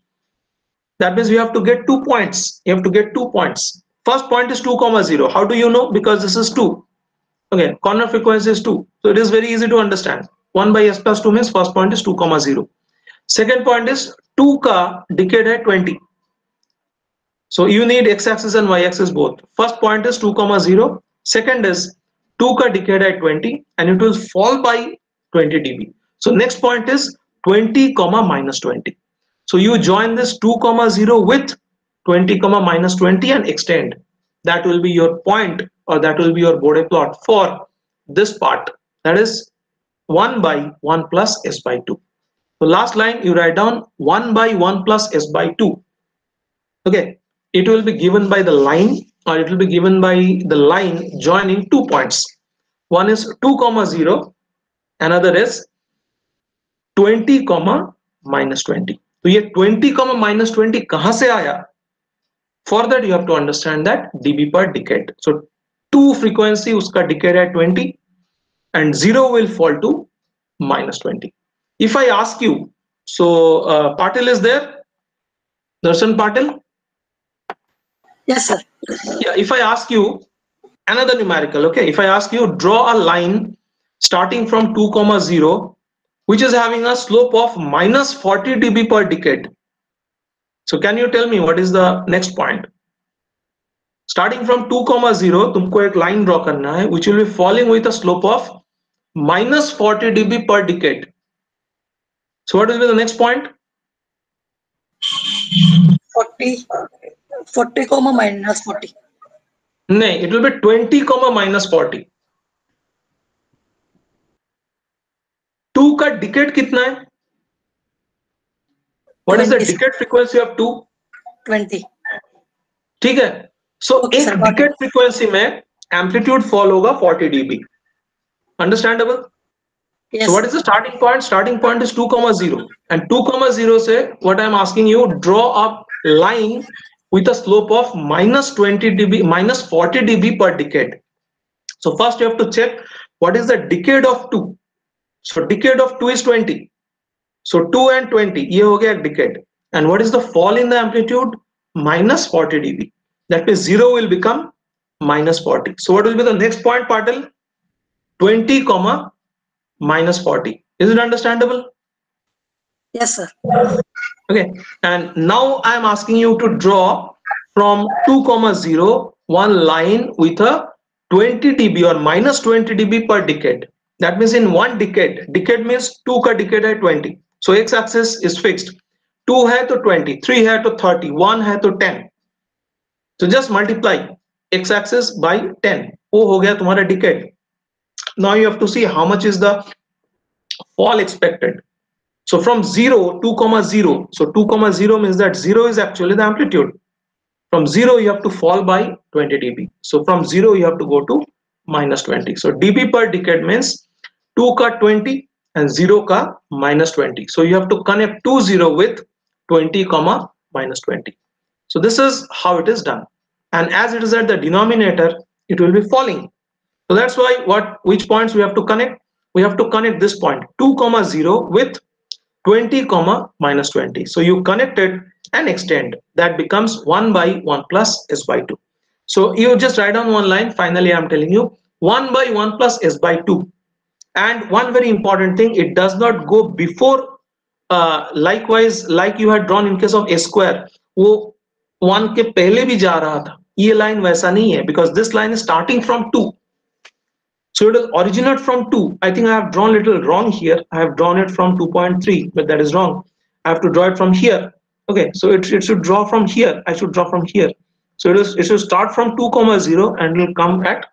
A: That means we have to get two points. You have to get two points. First point is 2 comma 0. How do you know? Because this is 2. Okay, corner frequency is 2. So it is very easy to understand. 1 by s plus 2 means first point is 2 comma 0 second point is 2 ka decade hai 20 so you need x-axis and y-axis both first point is 2 comma 0 second is 2 ka decade at 20 and it will fall by 20 dB so next point is 20 comma minus 20 so you join this 2 comma 0 with 20 comma minus 20 and extend that will be your point or that will be your Bode plot for this part that is 1 by 1 plus s by 2 so last line you write down 1 by 1 plus s by 2 okay it will be given by the line or it will be given by the line joining two points one is 2 comma 0 another is 20 comma minus 20 तो ये 20 comma minus 20 कहां से आया for that you have to understand that dB per decade. So two frequency uska decade at 20 and zero will fall to minus 20 if I ask you so uh, Patil is there? Darshan Patil?
B: Yes sir.
A: Yeah if I ask you another numerical okay? If I ask you draw a line starting from 2 comma 0 which is having a slope of minus 40 dB per decade. so can you tell me what is the next point starting from 2 comma 0 तुमको एक line draw करना है which will be falling with a slope of minus 40 dB per decade so what will be the next point
B: 40, 40 comma minus 40.
A: नहीं it will be 20 comma minus 40 2 का decade कितना है what is the
B: 20.
A: decade frequency of 2
B: 20.
A: ठीक है सो
B: Okay,
A: एक
B: sir, got it.
A: Decade frequency में amplitude fall होगा 40 dB understandable
B: Yes.
A: So what is the starting point? Starting point is 2 comma 0. And 2 comma 0 say what I'm asking you, draw a line with a slope of minus 20 dB, minus 40 dB per decade. So first you have to check what is the decade of 2. So decade of 2 is 20. so 2 and 20 ye ho decade. And what is the fall in the amplitude? Minus 40 dB. That means 0 will become minus 40 so what will be the next point Patil? 20 comma minus 40 is it understandable?
B: Yes sir.
A: Okay. And now I am asking you to draw from 2 comma 0 one line with a 20 dB or minus 20 dB per decade. That means in one decade. Decade means 2 ka decade At 20 so x axis is fixed. 2 hai to 20 3 hai to 30 1 hai to 10 so just multiply x axis by 10 wo ho gaya tumhara decade. Now you have to see how much is the fall expected. So from 0 2 comma 0 so 2 comma 0 means that 0 is actually the amplitude. From 0 you have to fall by 20 dB. So from 0 you have to go to minus 20 so dB per decade means 2 ka 20 and 0 ka minus 20 so you have to connect 2 0 with 20 comma minus 20 so this is how it is done. And as it is at the denominator it will be falling. So that's why what which points we have to connect? We have to connect this point 2 comma 0 with 20 comma minus 20 so you connect it and extend. That becomes 1 by 1 plus s by 2 so you just write down one line. Finally i'm telling you 1 by 1 plus s by 2 and one very important thing it does not go before uh, likewise like you had drawn in case of a square वो 1 के पहले भी जा रहा था ये line वैसा नहीं है because this line is starting from 2 so it will originate from 2. I think I have drawn little wrong here. I have drawn it from 2.3, but that is wrong. I have to draw it from here. Okay, so it, it should draw from here. I should draw from here. So it, is, it should start from 2 comma 0 and will come at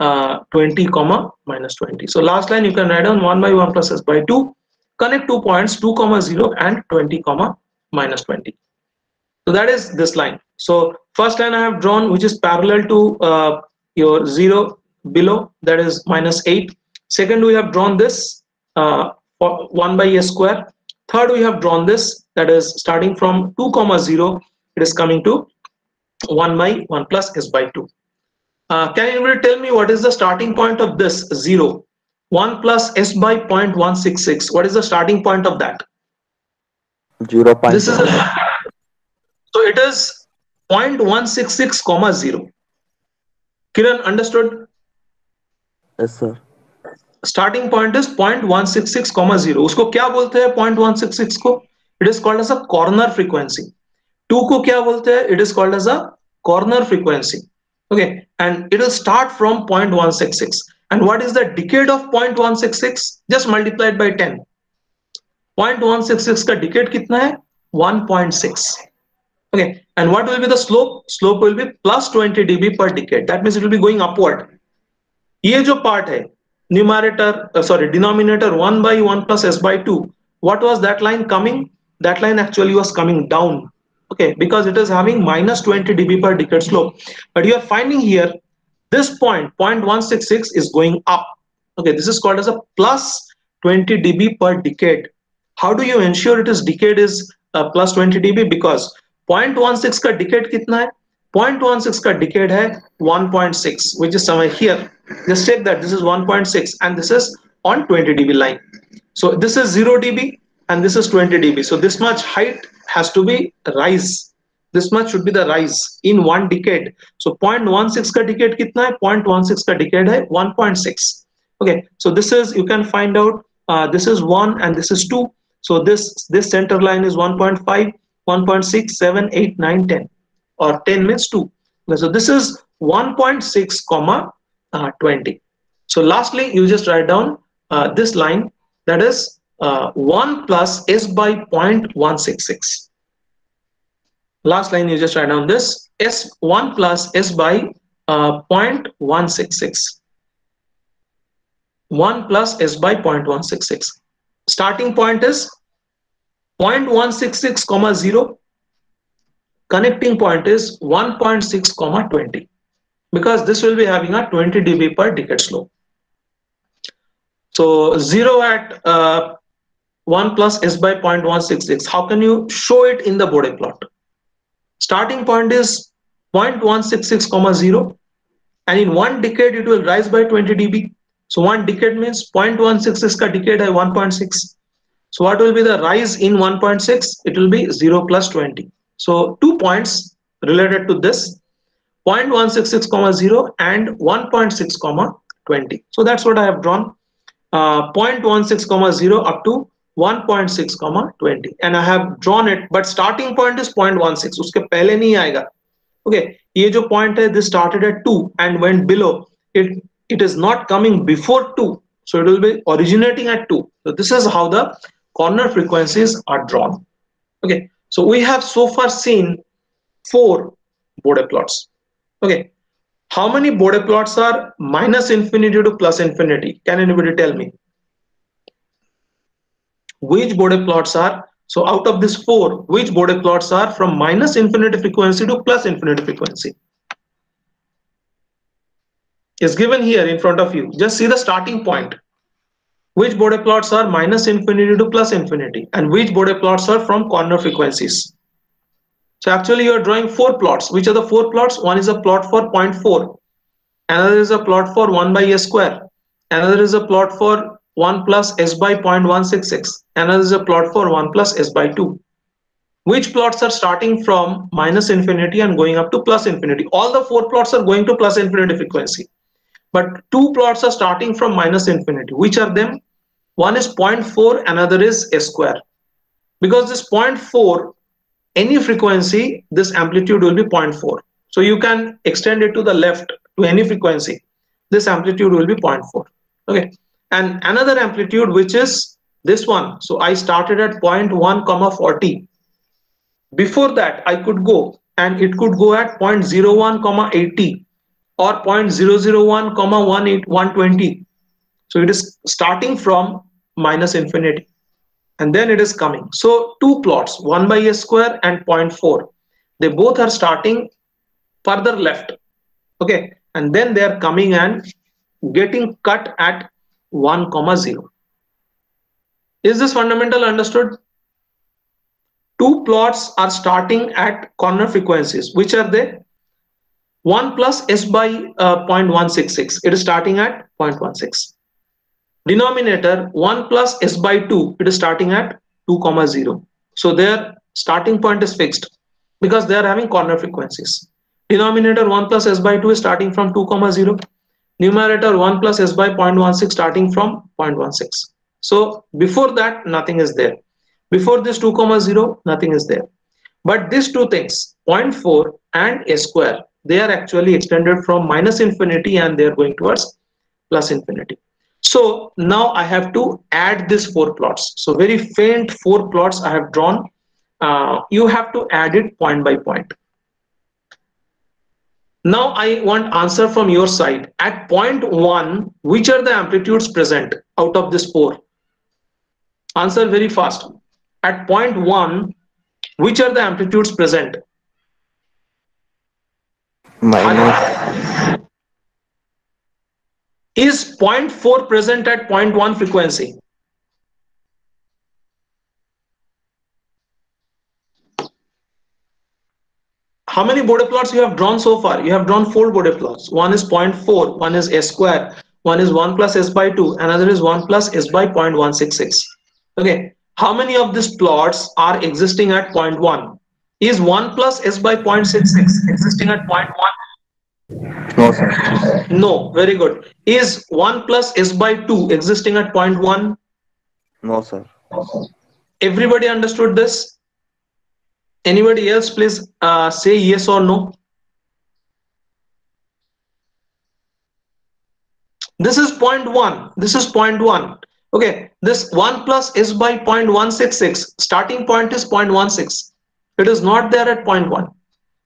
A: uh, 20 comma minus 20. So last line you can write down 1 by 1 plus s by 2. Connect two points 2 comma 0 and 20 comma minus 20. So that is this line. So first line I have drawn which is parallel to uh, your 0 below that is minus 8 second we have drawn this uh, 1 by a square third we have drawn this that is starting from 2 comma 0 it is coming to 1 by 1 plus s by 2 uh, can anybody tell me what is the starting point of this 0 1 plus s by 0.166 what is the starting point of that
D: Zero point.
A: this is a, so it is 0.166 comma 0 kiran understood
D: yes, sir.
A: Starting point is point one six six comma zero उसको क्या बोलते हैं point one six six को it is called as a corner frequency to को क्या बोलते हैं it is called as a corner frequency okay and it will start from point one six six and what is the decade of point one six six just multiplied by ten point one six six का decade कितना है one point six okay and what will be the slope slope will be plus 20 db per decade that means it will be going upward ये जो part है numerator uh, sorry denominator 1 by 1 plus s by 2 what was that line coming that line actually was coming down okay because it is having minus 20 dB per decade slope but you are finding here this point 0.166 is going up okay this is called as a plus 20 dB per decade how do you ensure it is decade is uh, plus 20 dB because 0.16 का decade कितना है 0.16 का decade है 1.6 which is somewhere here just check that this is 1.6 and this is on 20 dB line so this is 0 dB and this is 20 dB so this much height has to be rise. This much should be the rise in one decade. So 0.16 ka decade kitna hai? 0.16 ka decade hai 1.6 okay so this is you can find out uh, this is 1 and this is 2 so this this center line is 1.5 1.6 7 8 9 10 or 10 means 2 okay, so this is 1.6 comma uh, 20 so lastly you just write down uh, this line that is uh, 1 plus s by 0.166. Last line you just write down this s1 plus s by uh, 0.166. 1 plus s by 0.166. Starting point is 0.166 comma 0 connecting point is 1.6 comma 20 because this will be having a 20 dB per decade slope. So 0 at uh, 1 plus s by 0.166. How can you show it in the Bode plot? Starting point is 0.166 comma 0 and in one decade it will rise by 20 dB. So one decade means 0.166 ka decade hai 1.6. So what will be the rise in 1.6? It will be 0 plus 20. So two points related to this 0.166 comma 0 and 1.6 comma 20. So that's what I have drawn uh, 0.16 comma 0 up to 1.6 comma 20 and I have drawn it but starting point is 0.16 उसके पहले नहीं आएगा okay ये जो point है this started at 2 and went below it it is not coming before 2 so it will be originating at 2 so this is how the corner frequencies are drawn okay so we have so far seen four Bode plots. Okay. How many Bode plots are minus infinity to plus infinity? Can anybody tell me? Which Bode plots are, so out of these four, which Bode plots are from minus infinity frequency to plus infinity frequency? Is given here in front of you. Just see the starting point which Bode plots are minus infinity to plus infinity and which Bode plots are from corner frequencies. So actually you're drawing four plots. Which are the four plots? One is a plot for 0.4, another is a plot for 1 by s square, another is a plot for 1 plus s by 0.166, another is a plot for 1 plus s by 2. Which plots are starting from minus infinity and going up to plus infinity? All the four plots are going to plus infinity frequency. But two plots are starting from minus infinity. Which are them? One is 0.4 another is s square. Because this 0.4 any frequency this amplitude will be 0.4 so you can extend it to the left to any frequency. This amplitude will be 0.4 okay and another amplitude which is this one. So i started at 0.1 comma 40 before that i could go and it could go at 0.01 comma 80 or 0.001 comma 120 so it is starting from minus infinity. And then it is coming. So two plots 1 by a square and 0.4 they both are starting further left. Okay. And then they are coming and getting cut at 1 comma 0 is this fundamental understood? Two plots are starting at corner frequencies. Which are they? 1 plus s by uh, 0.166 it is starting at 0.16 denominator 1 plus s by 2 it is starting at 2 comma 0 so their starting point is fixed because they are having corner frequencies. Denominator 1 plus s by 2 is starting from 2 comma 0 numerator 1 plus s by 0.16 starting from 0.16 so before that nothing is there before this 2 comma 0 nothing is there but these two things 0.4 and s square they are actually extended from minus infinity and they are going towards plus infinity. So now I have to add these four plots. So very faint four plots I have drawn. Uh, you have to add it point by point. Now I want answer from your side. At point one, which are the amplitudes present out of this four? Answer very fast. At point one, which are the amplitudes present?
D: minus
A: Is 0.4 present at 0.1 frequency? How many Bode plots you have drawn so far? You have drawn four Bode plots. One is 0.4, one is s square, one is 1 plus s by 2, another is 1 plus s by 0.166. Okay, how many of these plots are existing at 0.1? Is 1 plus s by 0.66 existing at 0.1?
D: no sir
A: No, very good. Is 1 plus s by 2 existing at 0.1?
D: no sir
A: Everybody understood this? Anybody else, please uh, say yes or no. This is point one. This is point one. Okay, this 1 plus is by 0.166. Starting point is 0.16. It is not there at 0.1.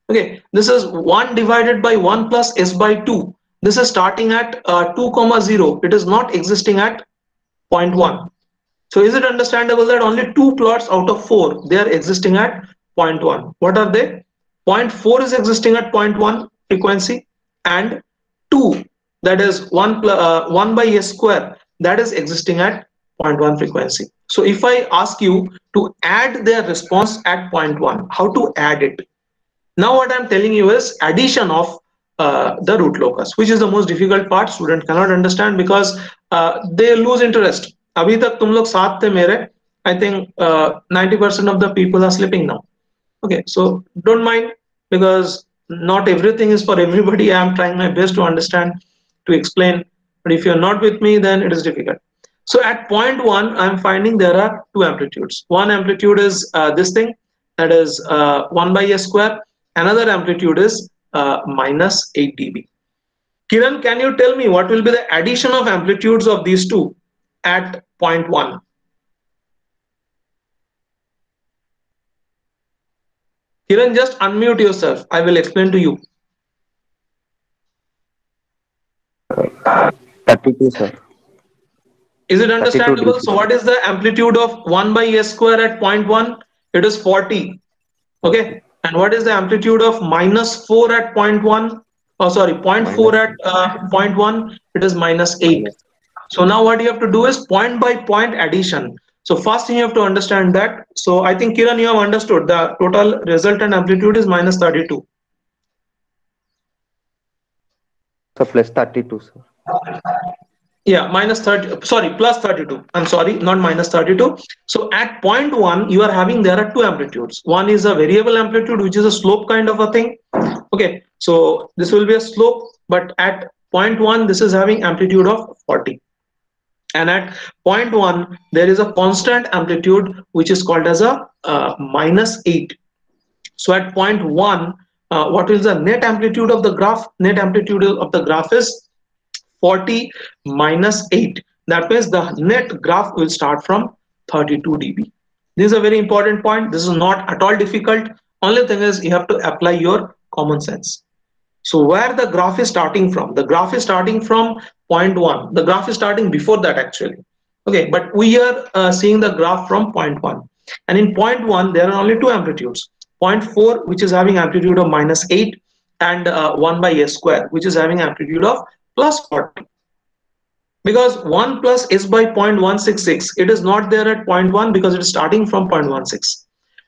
A: Okay, this is 1 divided by 1 plus is by 2. This is starting at uh, 2 comma 0. It is not existing at 0.1. So is it understandable that only two plots out of four, they are existing at 0.1. What are they? 0.4 is existing at 0.1 frequency and 2 that is 1, uh, 1 by s square that is existing at 0.1 frequency. So if I ask you to add their response at 0.1, how to add it? Now what I'm telling you is addition of uh, the root locus, which is the most difficult part student cannot understand because uh, they lose interest. I think 90% uh, of the people are sleeping now okay so don't mind because not everything is for everybody. I'm trying my best to understand to explain. But if you're not with me then it is difficult. So at point one i'm finding there are two amplitudes. One amplitude is uh, this thing that is uh, 1 by s square. Another amplitude is uh, minus 8 dB. Kiran, can you tell me what will be the addition of amplitudes of these two at point one? Kiran, just unmute yourself. I will explain to you.
D: 32, sir.
A: Is it understandable? So what is the amplitude of 1 by s square at point 0.1? It is 40. Okay. And what is the amplitude of minus 4 at point 0.1? Oh, sorry, 0.4 at uh, point 0.1. It is minus 8. So now what you have to do is point by point addition. So first thing you have to understand that. So I think Kiran, you have understood the total resultant amplitude is minus 32.
D: So plus 32, sir.
A: Yeah, minus 30, sorry, plus 32. I'm sorry, not minus 32. So at point one, you are having, there are two amplitudes. One is a variable amplitude, which is a slope kind of a thing. Okay, so this will be a slope, but at point one, this is having amplitude of 40. And at point one, there is a constant amplitude, which is called as a uh, minus 8. So at point one, uh, what is the net amplitude of the graph? Net amplitude of the graph is 40 minus 8. That means the net graph will start from 32 dB. This is a very important point. This is not at all difficult. Only thing is you have to apply your common sense. So where the graph is starting from? The graph is starting from point 1. The graph is starting before that actually. Okay, but we are uh, seeing the graph from point 1. And in point 1, there are only two amplitudes. Point 4, which is having amplitude of minus 8 and uh, 1 by s square, which is having amplitude of plus 40 because 1 plus is by 0.166 it is not there at 0.1 because it is starting from 0.16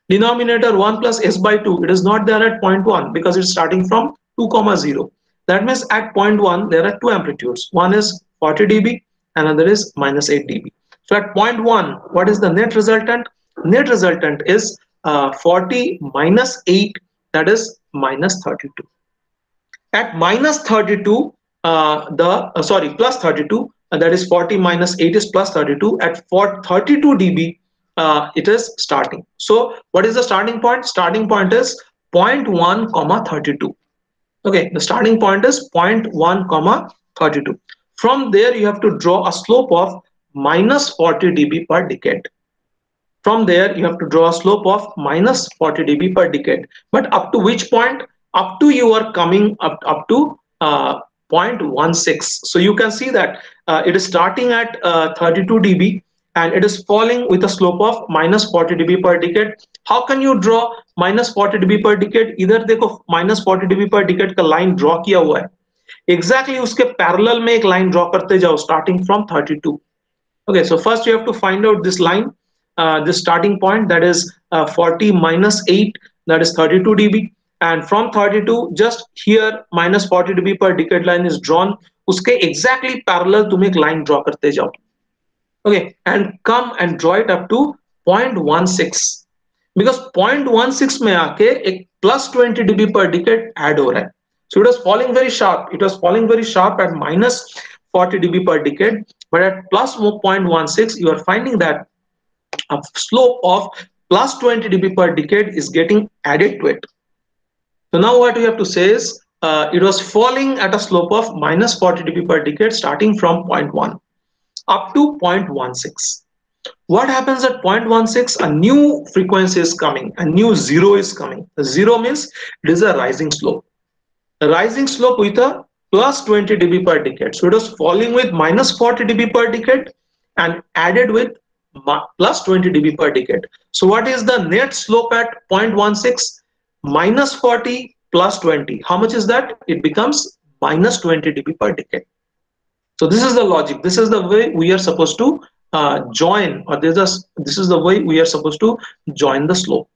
A: denominator 1 plus s by 2 it is not there at 0.1 because it's starting from 2 comma 0 that means at 0.1 there are two amplitudes. One is 40 dB another is minus 8 dB. So at 0.1 what is the net resultant? Net resultant is uh, 40 minus 8 that is minus 32 at minus 32 uh, the uh, sorry plus 32 uh, that is 40 minus 8 is plus 32 at for 32 dB uh, it is starting. So what is the starting point? Starting point is 0.1 comma 32 okay the starting point is 0.1 comma 32 from there you have to draw a slope of minus 40 dB per decade. From there you have to draw a slope of minus 40 dB per decade. But up to which point? Up to you are coming up up to uh, 0.16 so you can see that uh, it is starting at uh, 32 dB and it is falling with a slope of minus 40 dB per decade how can you draw minus 40 dB per decade इधर देखो minus 40 dB per decade का line draw किया हुआ है exactly उसके parallel में एक line draw करते जाओ starting from 32 okay so first you have to find out this line uh, this starting point that is uh, 40 minus 8 that is 32 dB and from 32 just here minus 40 dB per decade line is drawn उसके exactly parallel तुम एक line draw करते जाओ okay and come and draw it up to 0.16 because 0.16 में आके एक plus 20 dB per decade add हो रहा है so it was falling very sharp it was falling very sharp at minus 40 dB per decade but at plus 0.16 you are finding that a slope of plus 20 dB per decade is getting added to it. So now what we have to say is uh, it was falling at a slope of minus 40 dB per decade starting from 0.1 up to 0.16. What happens at 0.16? A new frequency is coming, a new zero is coming. The zero means it is a rising slope. A rising slope with a plus 20 dB per decade. So it was falling with minus 40 dB per decade and added with plus 20 dB per decade. So what is the net slope at 0.16? Minus 40 plus 20. How much is that? It becomes minus 20 dB per decade. So this is the logic. This is the way we are supposed to uh, join or this is, this is the way we are supposed to join the slope.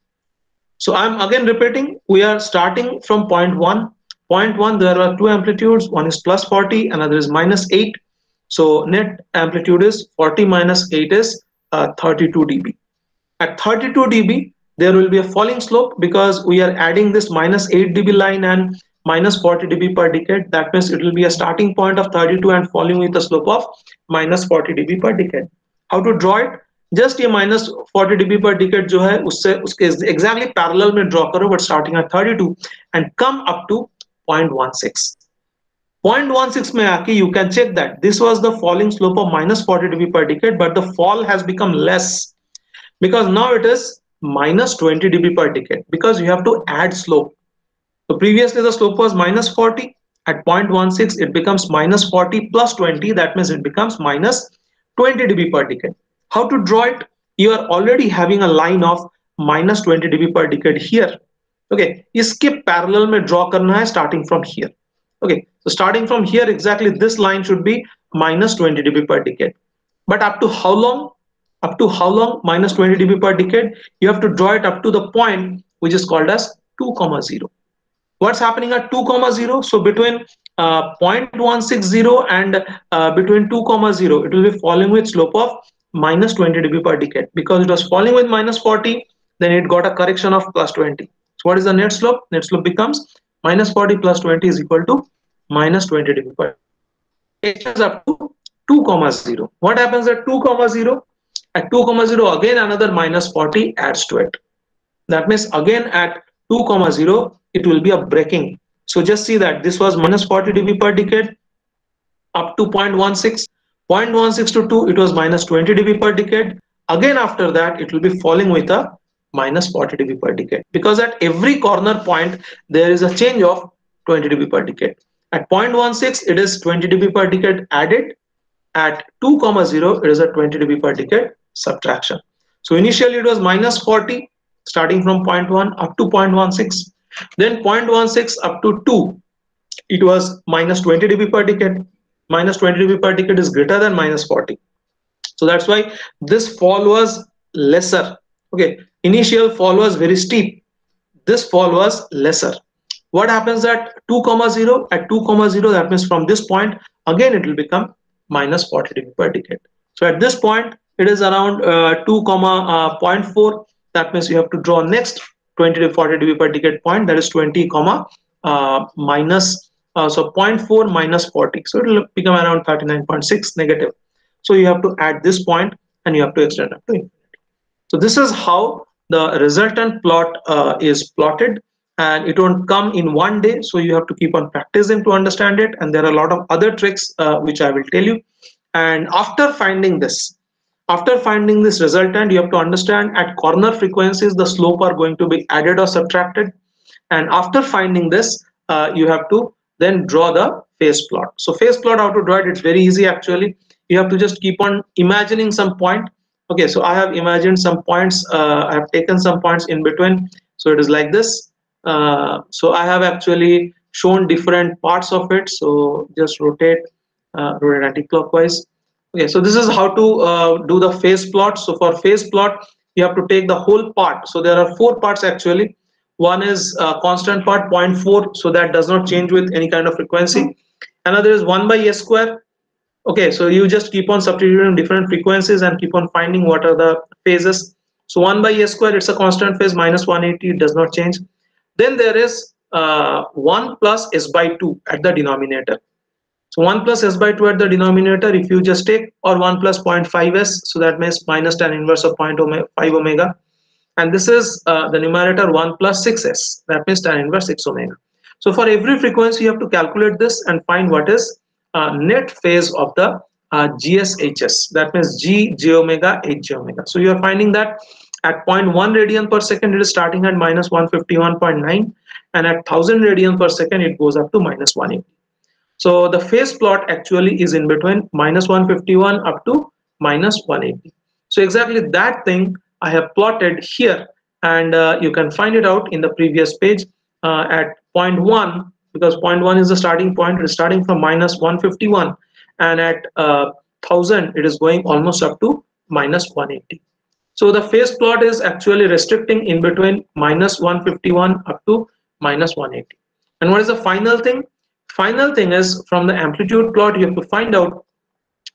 A: So I'm again repeating, we are starting from point 1. Point 1, there are two amplitudes. One is plus 40, another is minus 8. So net amplitude is 40 minus 8 is uh, 32 dB. At 32 dB, there will be a falling slope because we are adding this minus 8 dB line and minus 40 dB per decade. That means it will be a starting point of 32 and falling with a slope of minus 40 dB per decade. How to draw it? Just a minus 40 dB per decade जो है उससे उसके exactly parallel में draw करो but starting at 32 and come up to 0.16. 0.16 में आके you can check that this was the falling slope of minus 40 dB per decade but the fall has become less because now it is minus 20 dB per decade because you have to add slope. So previously the slope was minus 40 at 0.16 it becomes minus 40 plus 20 that means it becomes minus 20 dB per decade. How to draw it? You are already having a line of minus 20 dB per decade here. Okay, इसके parallel में draw करना है starting from here. Okay, so starting from here exactly this line should be minus 20 dB per decade. But up to how long? Up to how long? Minus 20 dB per decade. You have to draw it up to the point which is called as 2 comma 0. What's happening at 2 comma 0? So between uh, 0.160 and uh, between 2 comma 0 it will be falling with slope of minus 20 dB per decade. Because it was falling with minus 40 then it got a correction of plus 20 so what is the net slope? Net slope becomes minus 40 plus 20 is equal to minus 20 dB per it is up to 2 comma 0 what happens at 2 comma 0 at 2 comma 0 again another minus 40 adds to it. That means again at 2 comma 0 it will be a breaking so just see that this was minus 40 dB per decade up to 0.16. 0.16 to 2, it was minus 20 dB per decade. Again, after that, it will be falling with a minus 40 dB per decade. Because at every corner point, there is a change of 20 dB per decade. At 0.16, it is 20 dB per decade added. At 2 comma 0, it is a 20 dB per decade subtraction. So initially it was minus 40 starting from 0.1 up to 0.16 then 0.16 up to 2, it was minus 20 dB per decade. Minus 20 dB per decade is greater than minus 40. So that's why this fall was lesser. Okay, initial fall was very steep. This fall was lesser. What happens at 2 comma 0? At 2 comma 0, that means from this point, again it will become minus 40 dB per decade. So at this point, it is around uh, 2 comma uh, 0.4. That means you have to draw next 20 to 40 dB per decade point that is 20 comma uh, minus uh, so 0.4 minus 40 so it will become around 39.6 negative. So you have to add this point and you have to extend up to infinity. So this is how the resultant plot uh, is plotted. And it won't come in one day so you have to keep on practicing to understand it. And there are a lot of other tricks uh, which i will tell you. And after finding this after finding this resultant, you have to understand at corner frequencies, the slope are going to be added or subtracted. And after finding this, uh, you have to then draw the phase plot. So phase plot, how to draw it, it's very easy actually. You have to just keep on imagining some point. Okay, so I have imagined some points. Uh, I have taken some points in between. So it is like this. Uh, so I have actually shown different parts of it. So just rotate, uh, rotate anti-clockwise okay so this is how to uh, do the phase plot. So for phase plot you have to take the whole part. So there are four parts actually. One is uh, constant part 0.4 so that does not change with any kind of frequency. Another is 1 by s square. Okay so you just keep on substituting different frequencies and keep on finding what are the phases. So 1 by s square it's a constant phase minus 180 it does not change. Then there is uh, 1 plus s by 2 at the denominator so 1 plus s by 2 at the denominator, if you just take or 1 plus 0.5s, so that means minus tan inverse of 0.5 omega. And this is uh, the numerator 1 plus 6s, that means tan inverse 6 omega. So for every frequency, you have to calculate this and find what is uh, net phase of the uh, GSHS. That means G j omega H j omega. So you are finding that at 0.1 radian per second, it is starting at minus 151.9 and at 1000 radian per second, it goes up to minus 180. So the phase plot actually is in between minus 151 up to minus 180. So exactly that thing I have plotted here. And uh, you can find it out in the previous page uh, at point 1 because point 1 is the starting point. It is starting from minus 151 and at uh, 1000 it is going almost up to minus 180 so the phase plot is actually restricting in between minus 151 up to minus 180 and what is the final thing final thing is from the amplitude plot you have to find out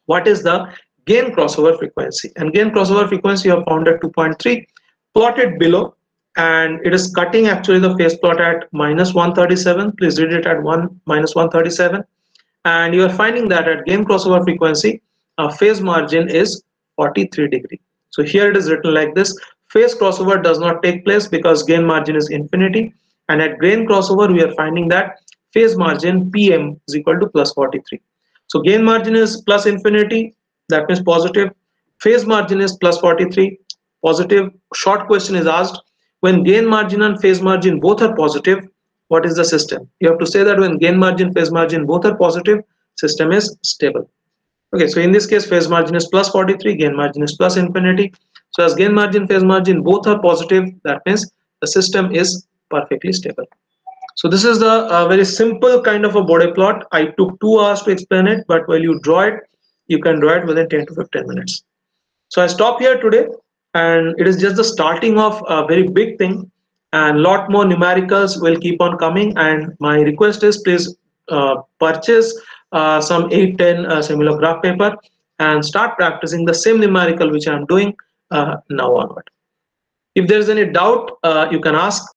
A: what is the gain crossover frequency. And gain crossover frequency you have found at 2.3 plotted below and it is cutting actually the phase plot at minus 137 please read it at 1 minus 137 and you are finding that at gain crossover frequency a phase margin is 43 degree. So here it is written like this. Phase crossover does not take place because gain margin is infinity. And at gain crossover we are finding that phase margin pm is equal to plus 43 so gain margin is plus infinity that means positive. Phase margin is plus 43 positive. Short question is asked when gain margin and phase margin both are positive what is the system? You have to say that when gain margin phase margin both are positive system is stable. Okay so in this case phase margin is plus 43 gain margin is plus infinity. So as gain margin phase margin both are positive that means the system is perfectly stable so this is the uh, very simple kind of a Bode plot. I took two hours to explain it but while you draw it you can draw it within 10 to 15 minutes. So i stop here today and it is just the starting of a very big thing and lot more numericals will keep on coming and my request is please uh, purchase uh, some 8 10 uh, semilog graph paper and start practicing the same numerical which i am doing uh, now onward. If there is any doubt uh, you can ask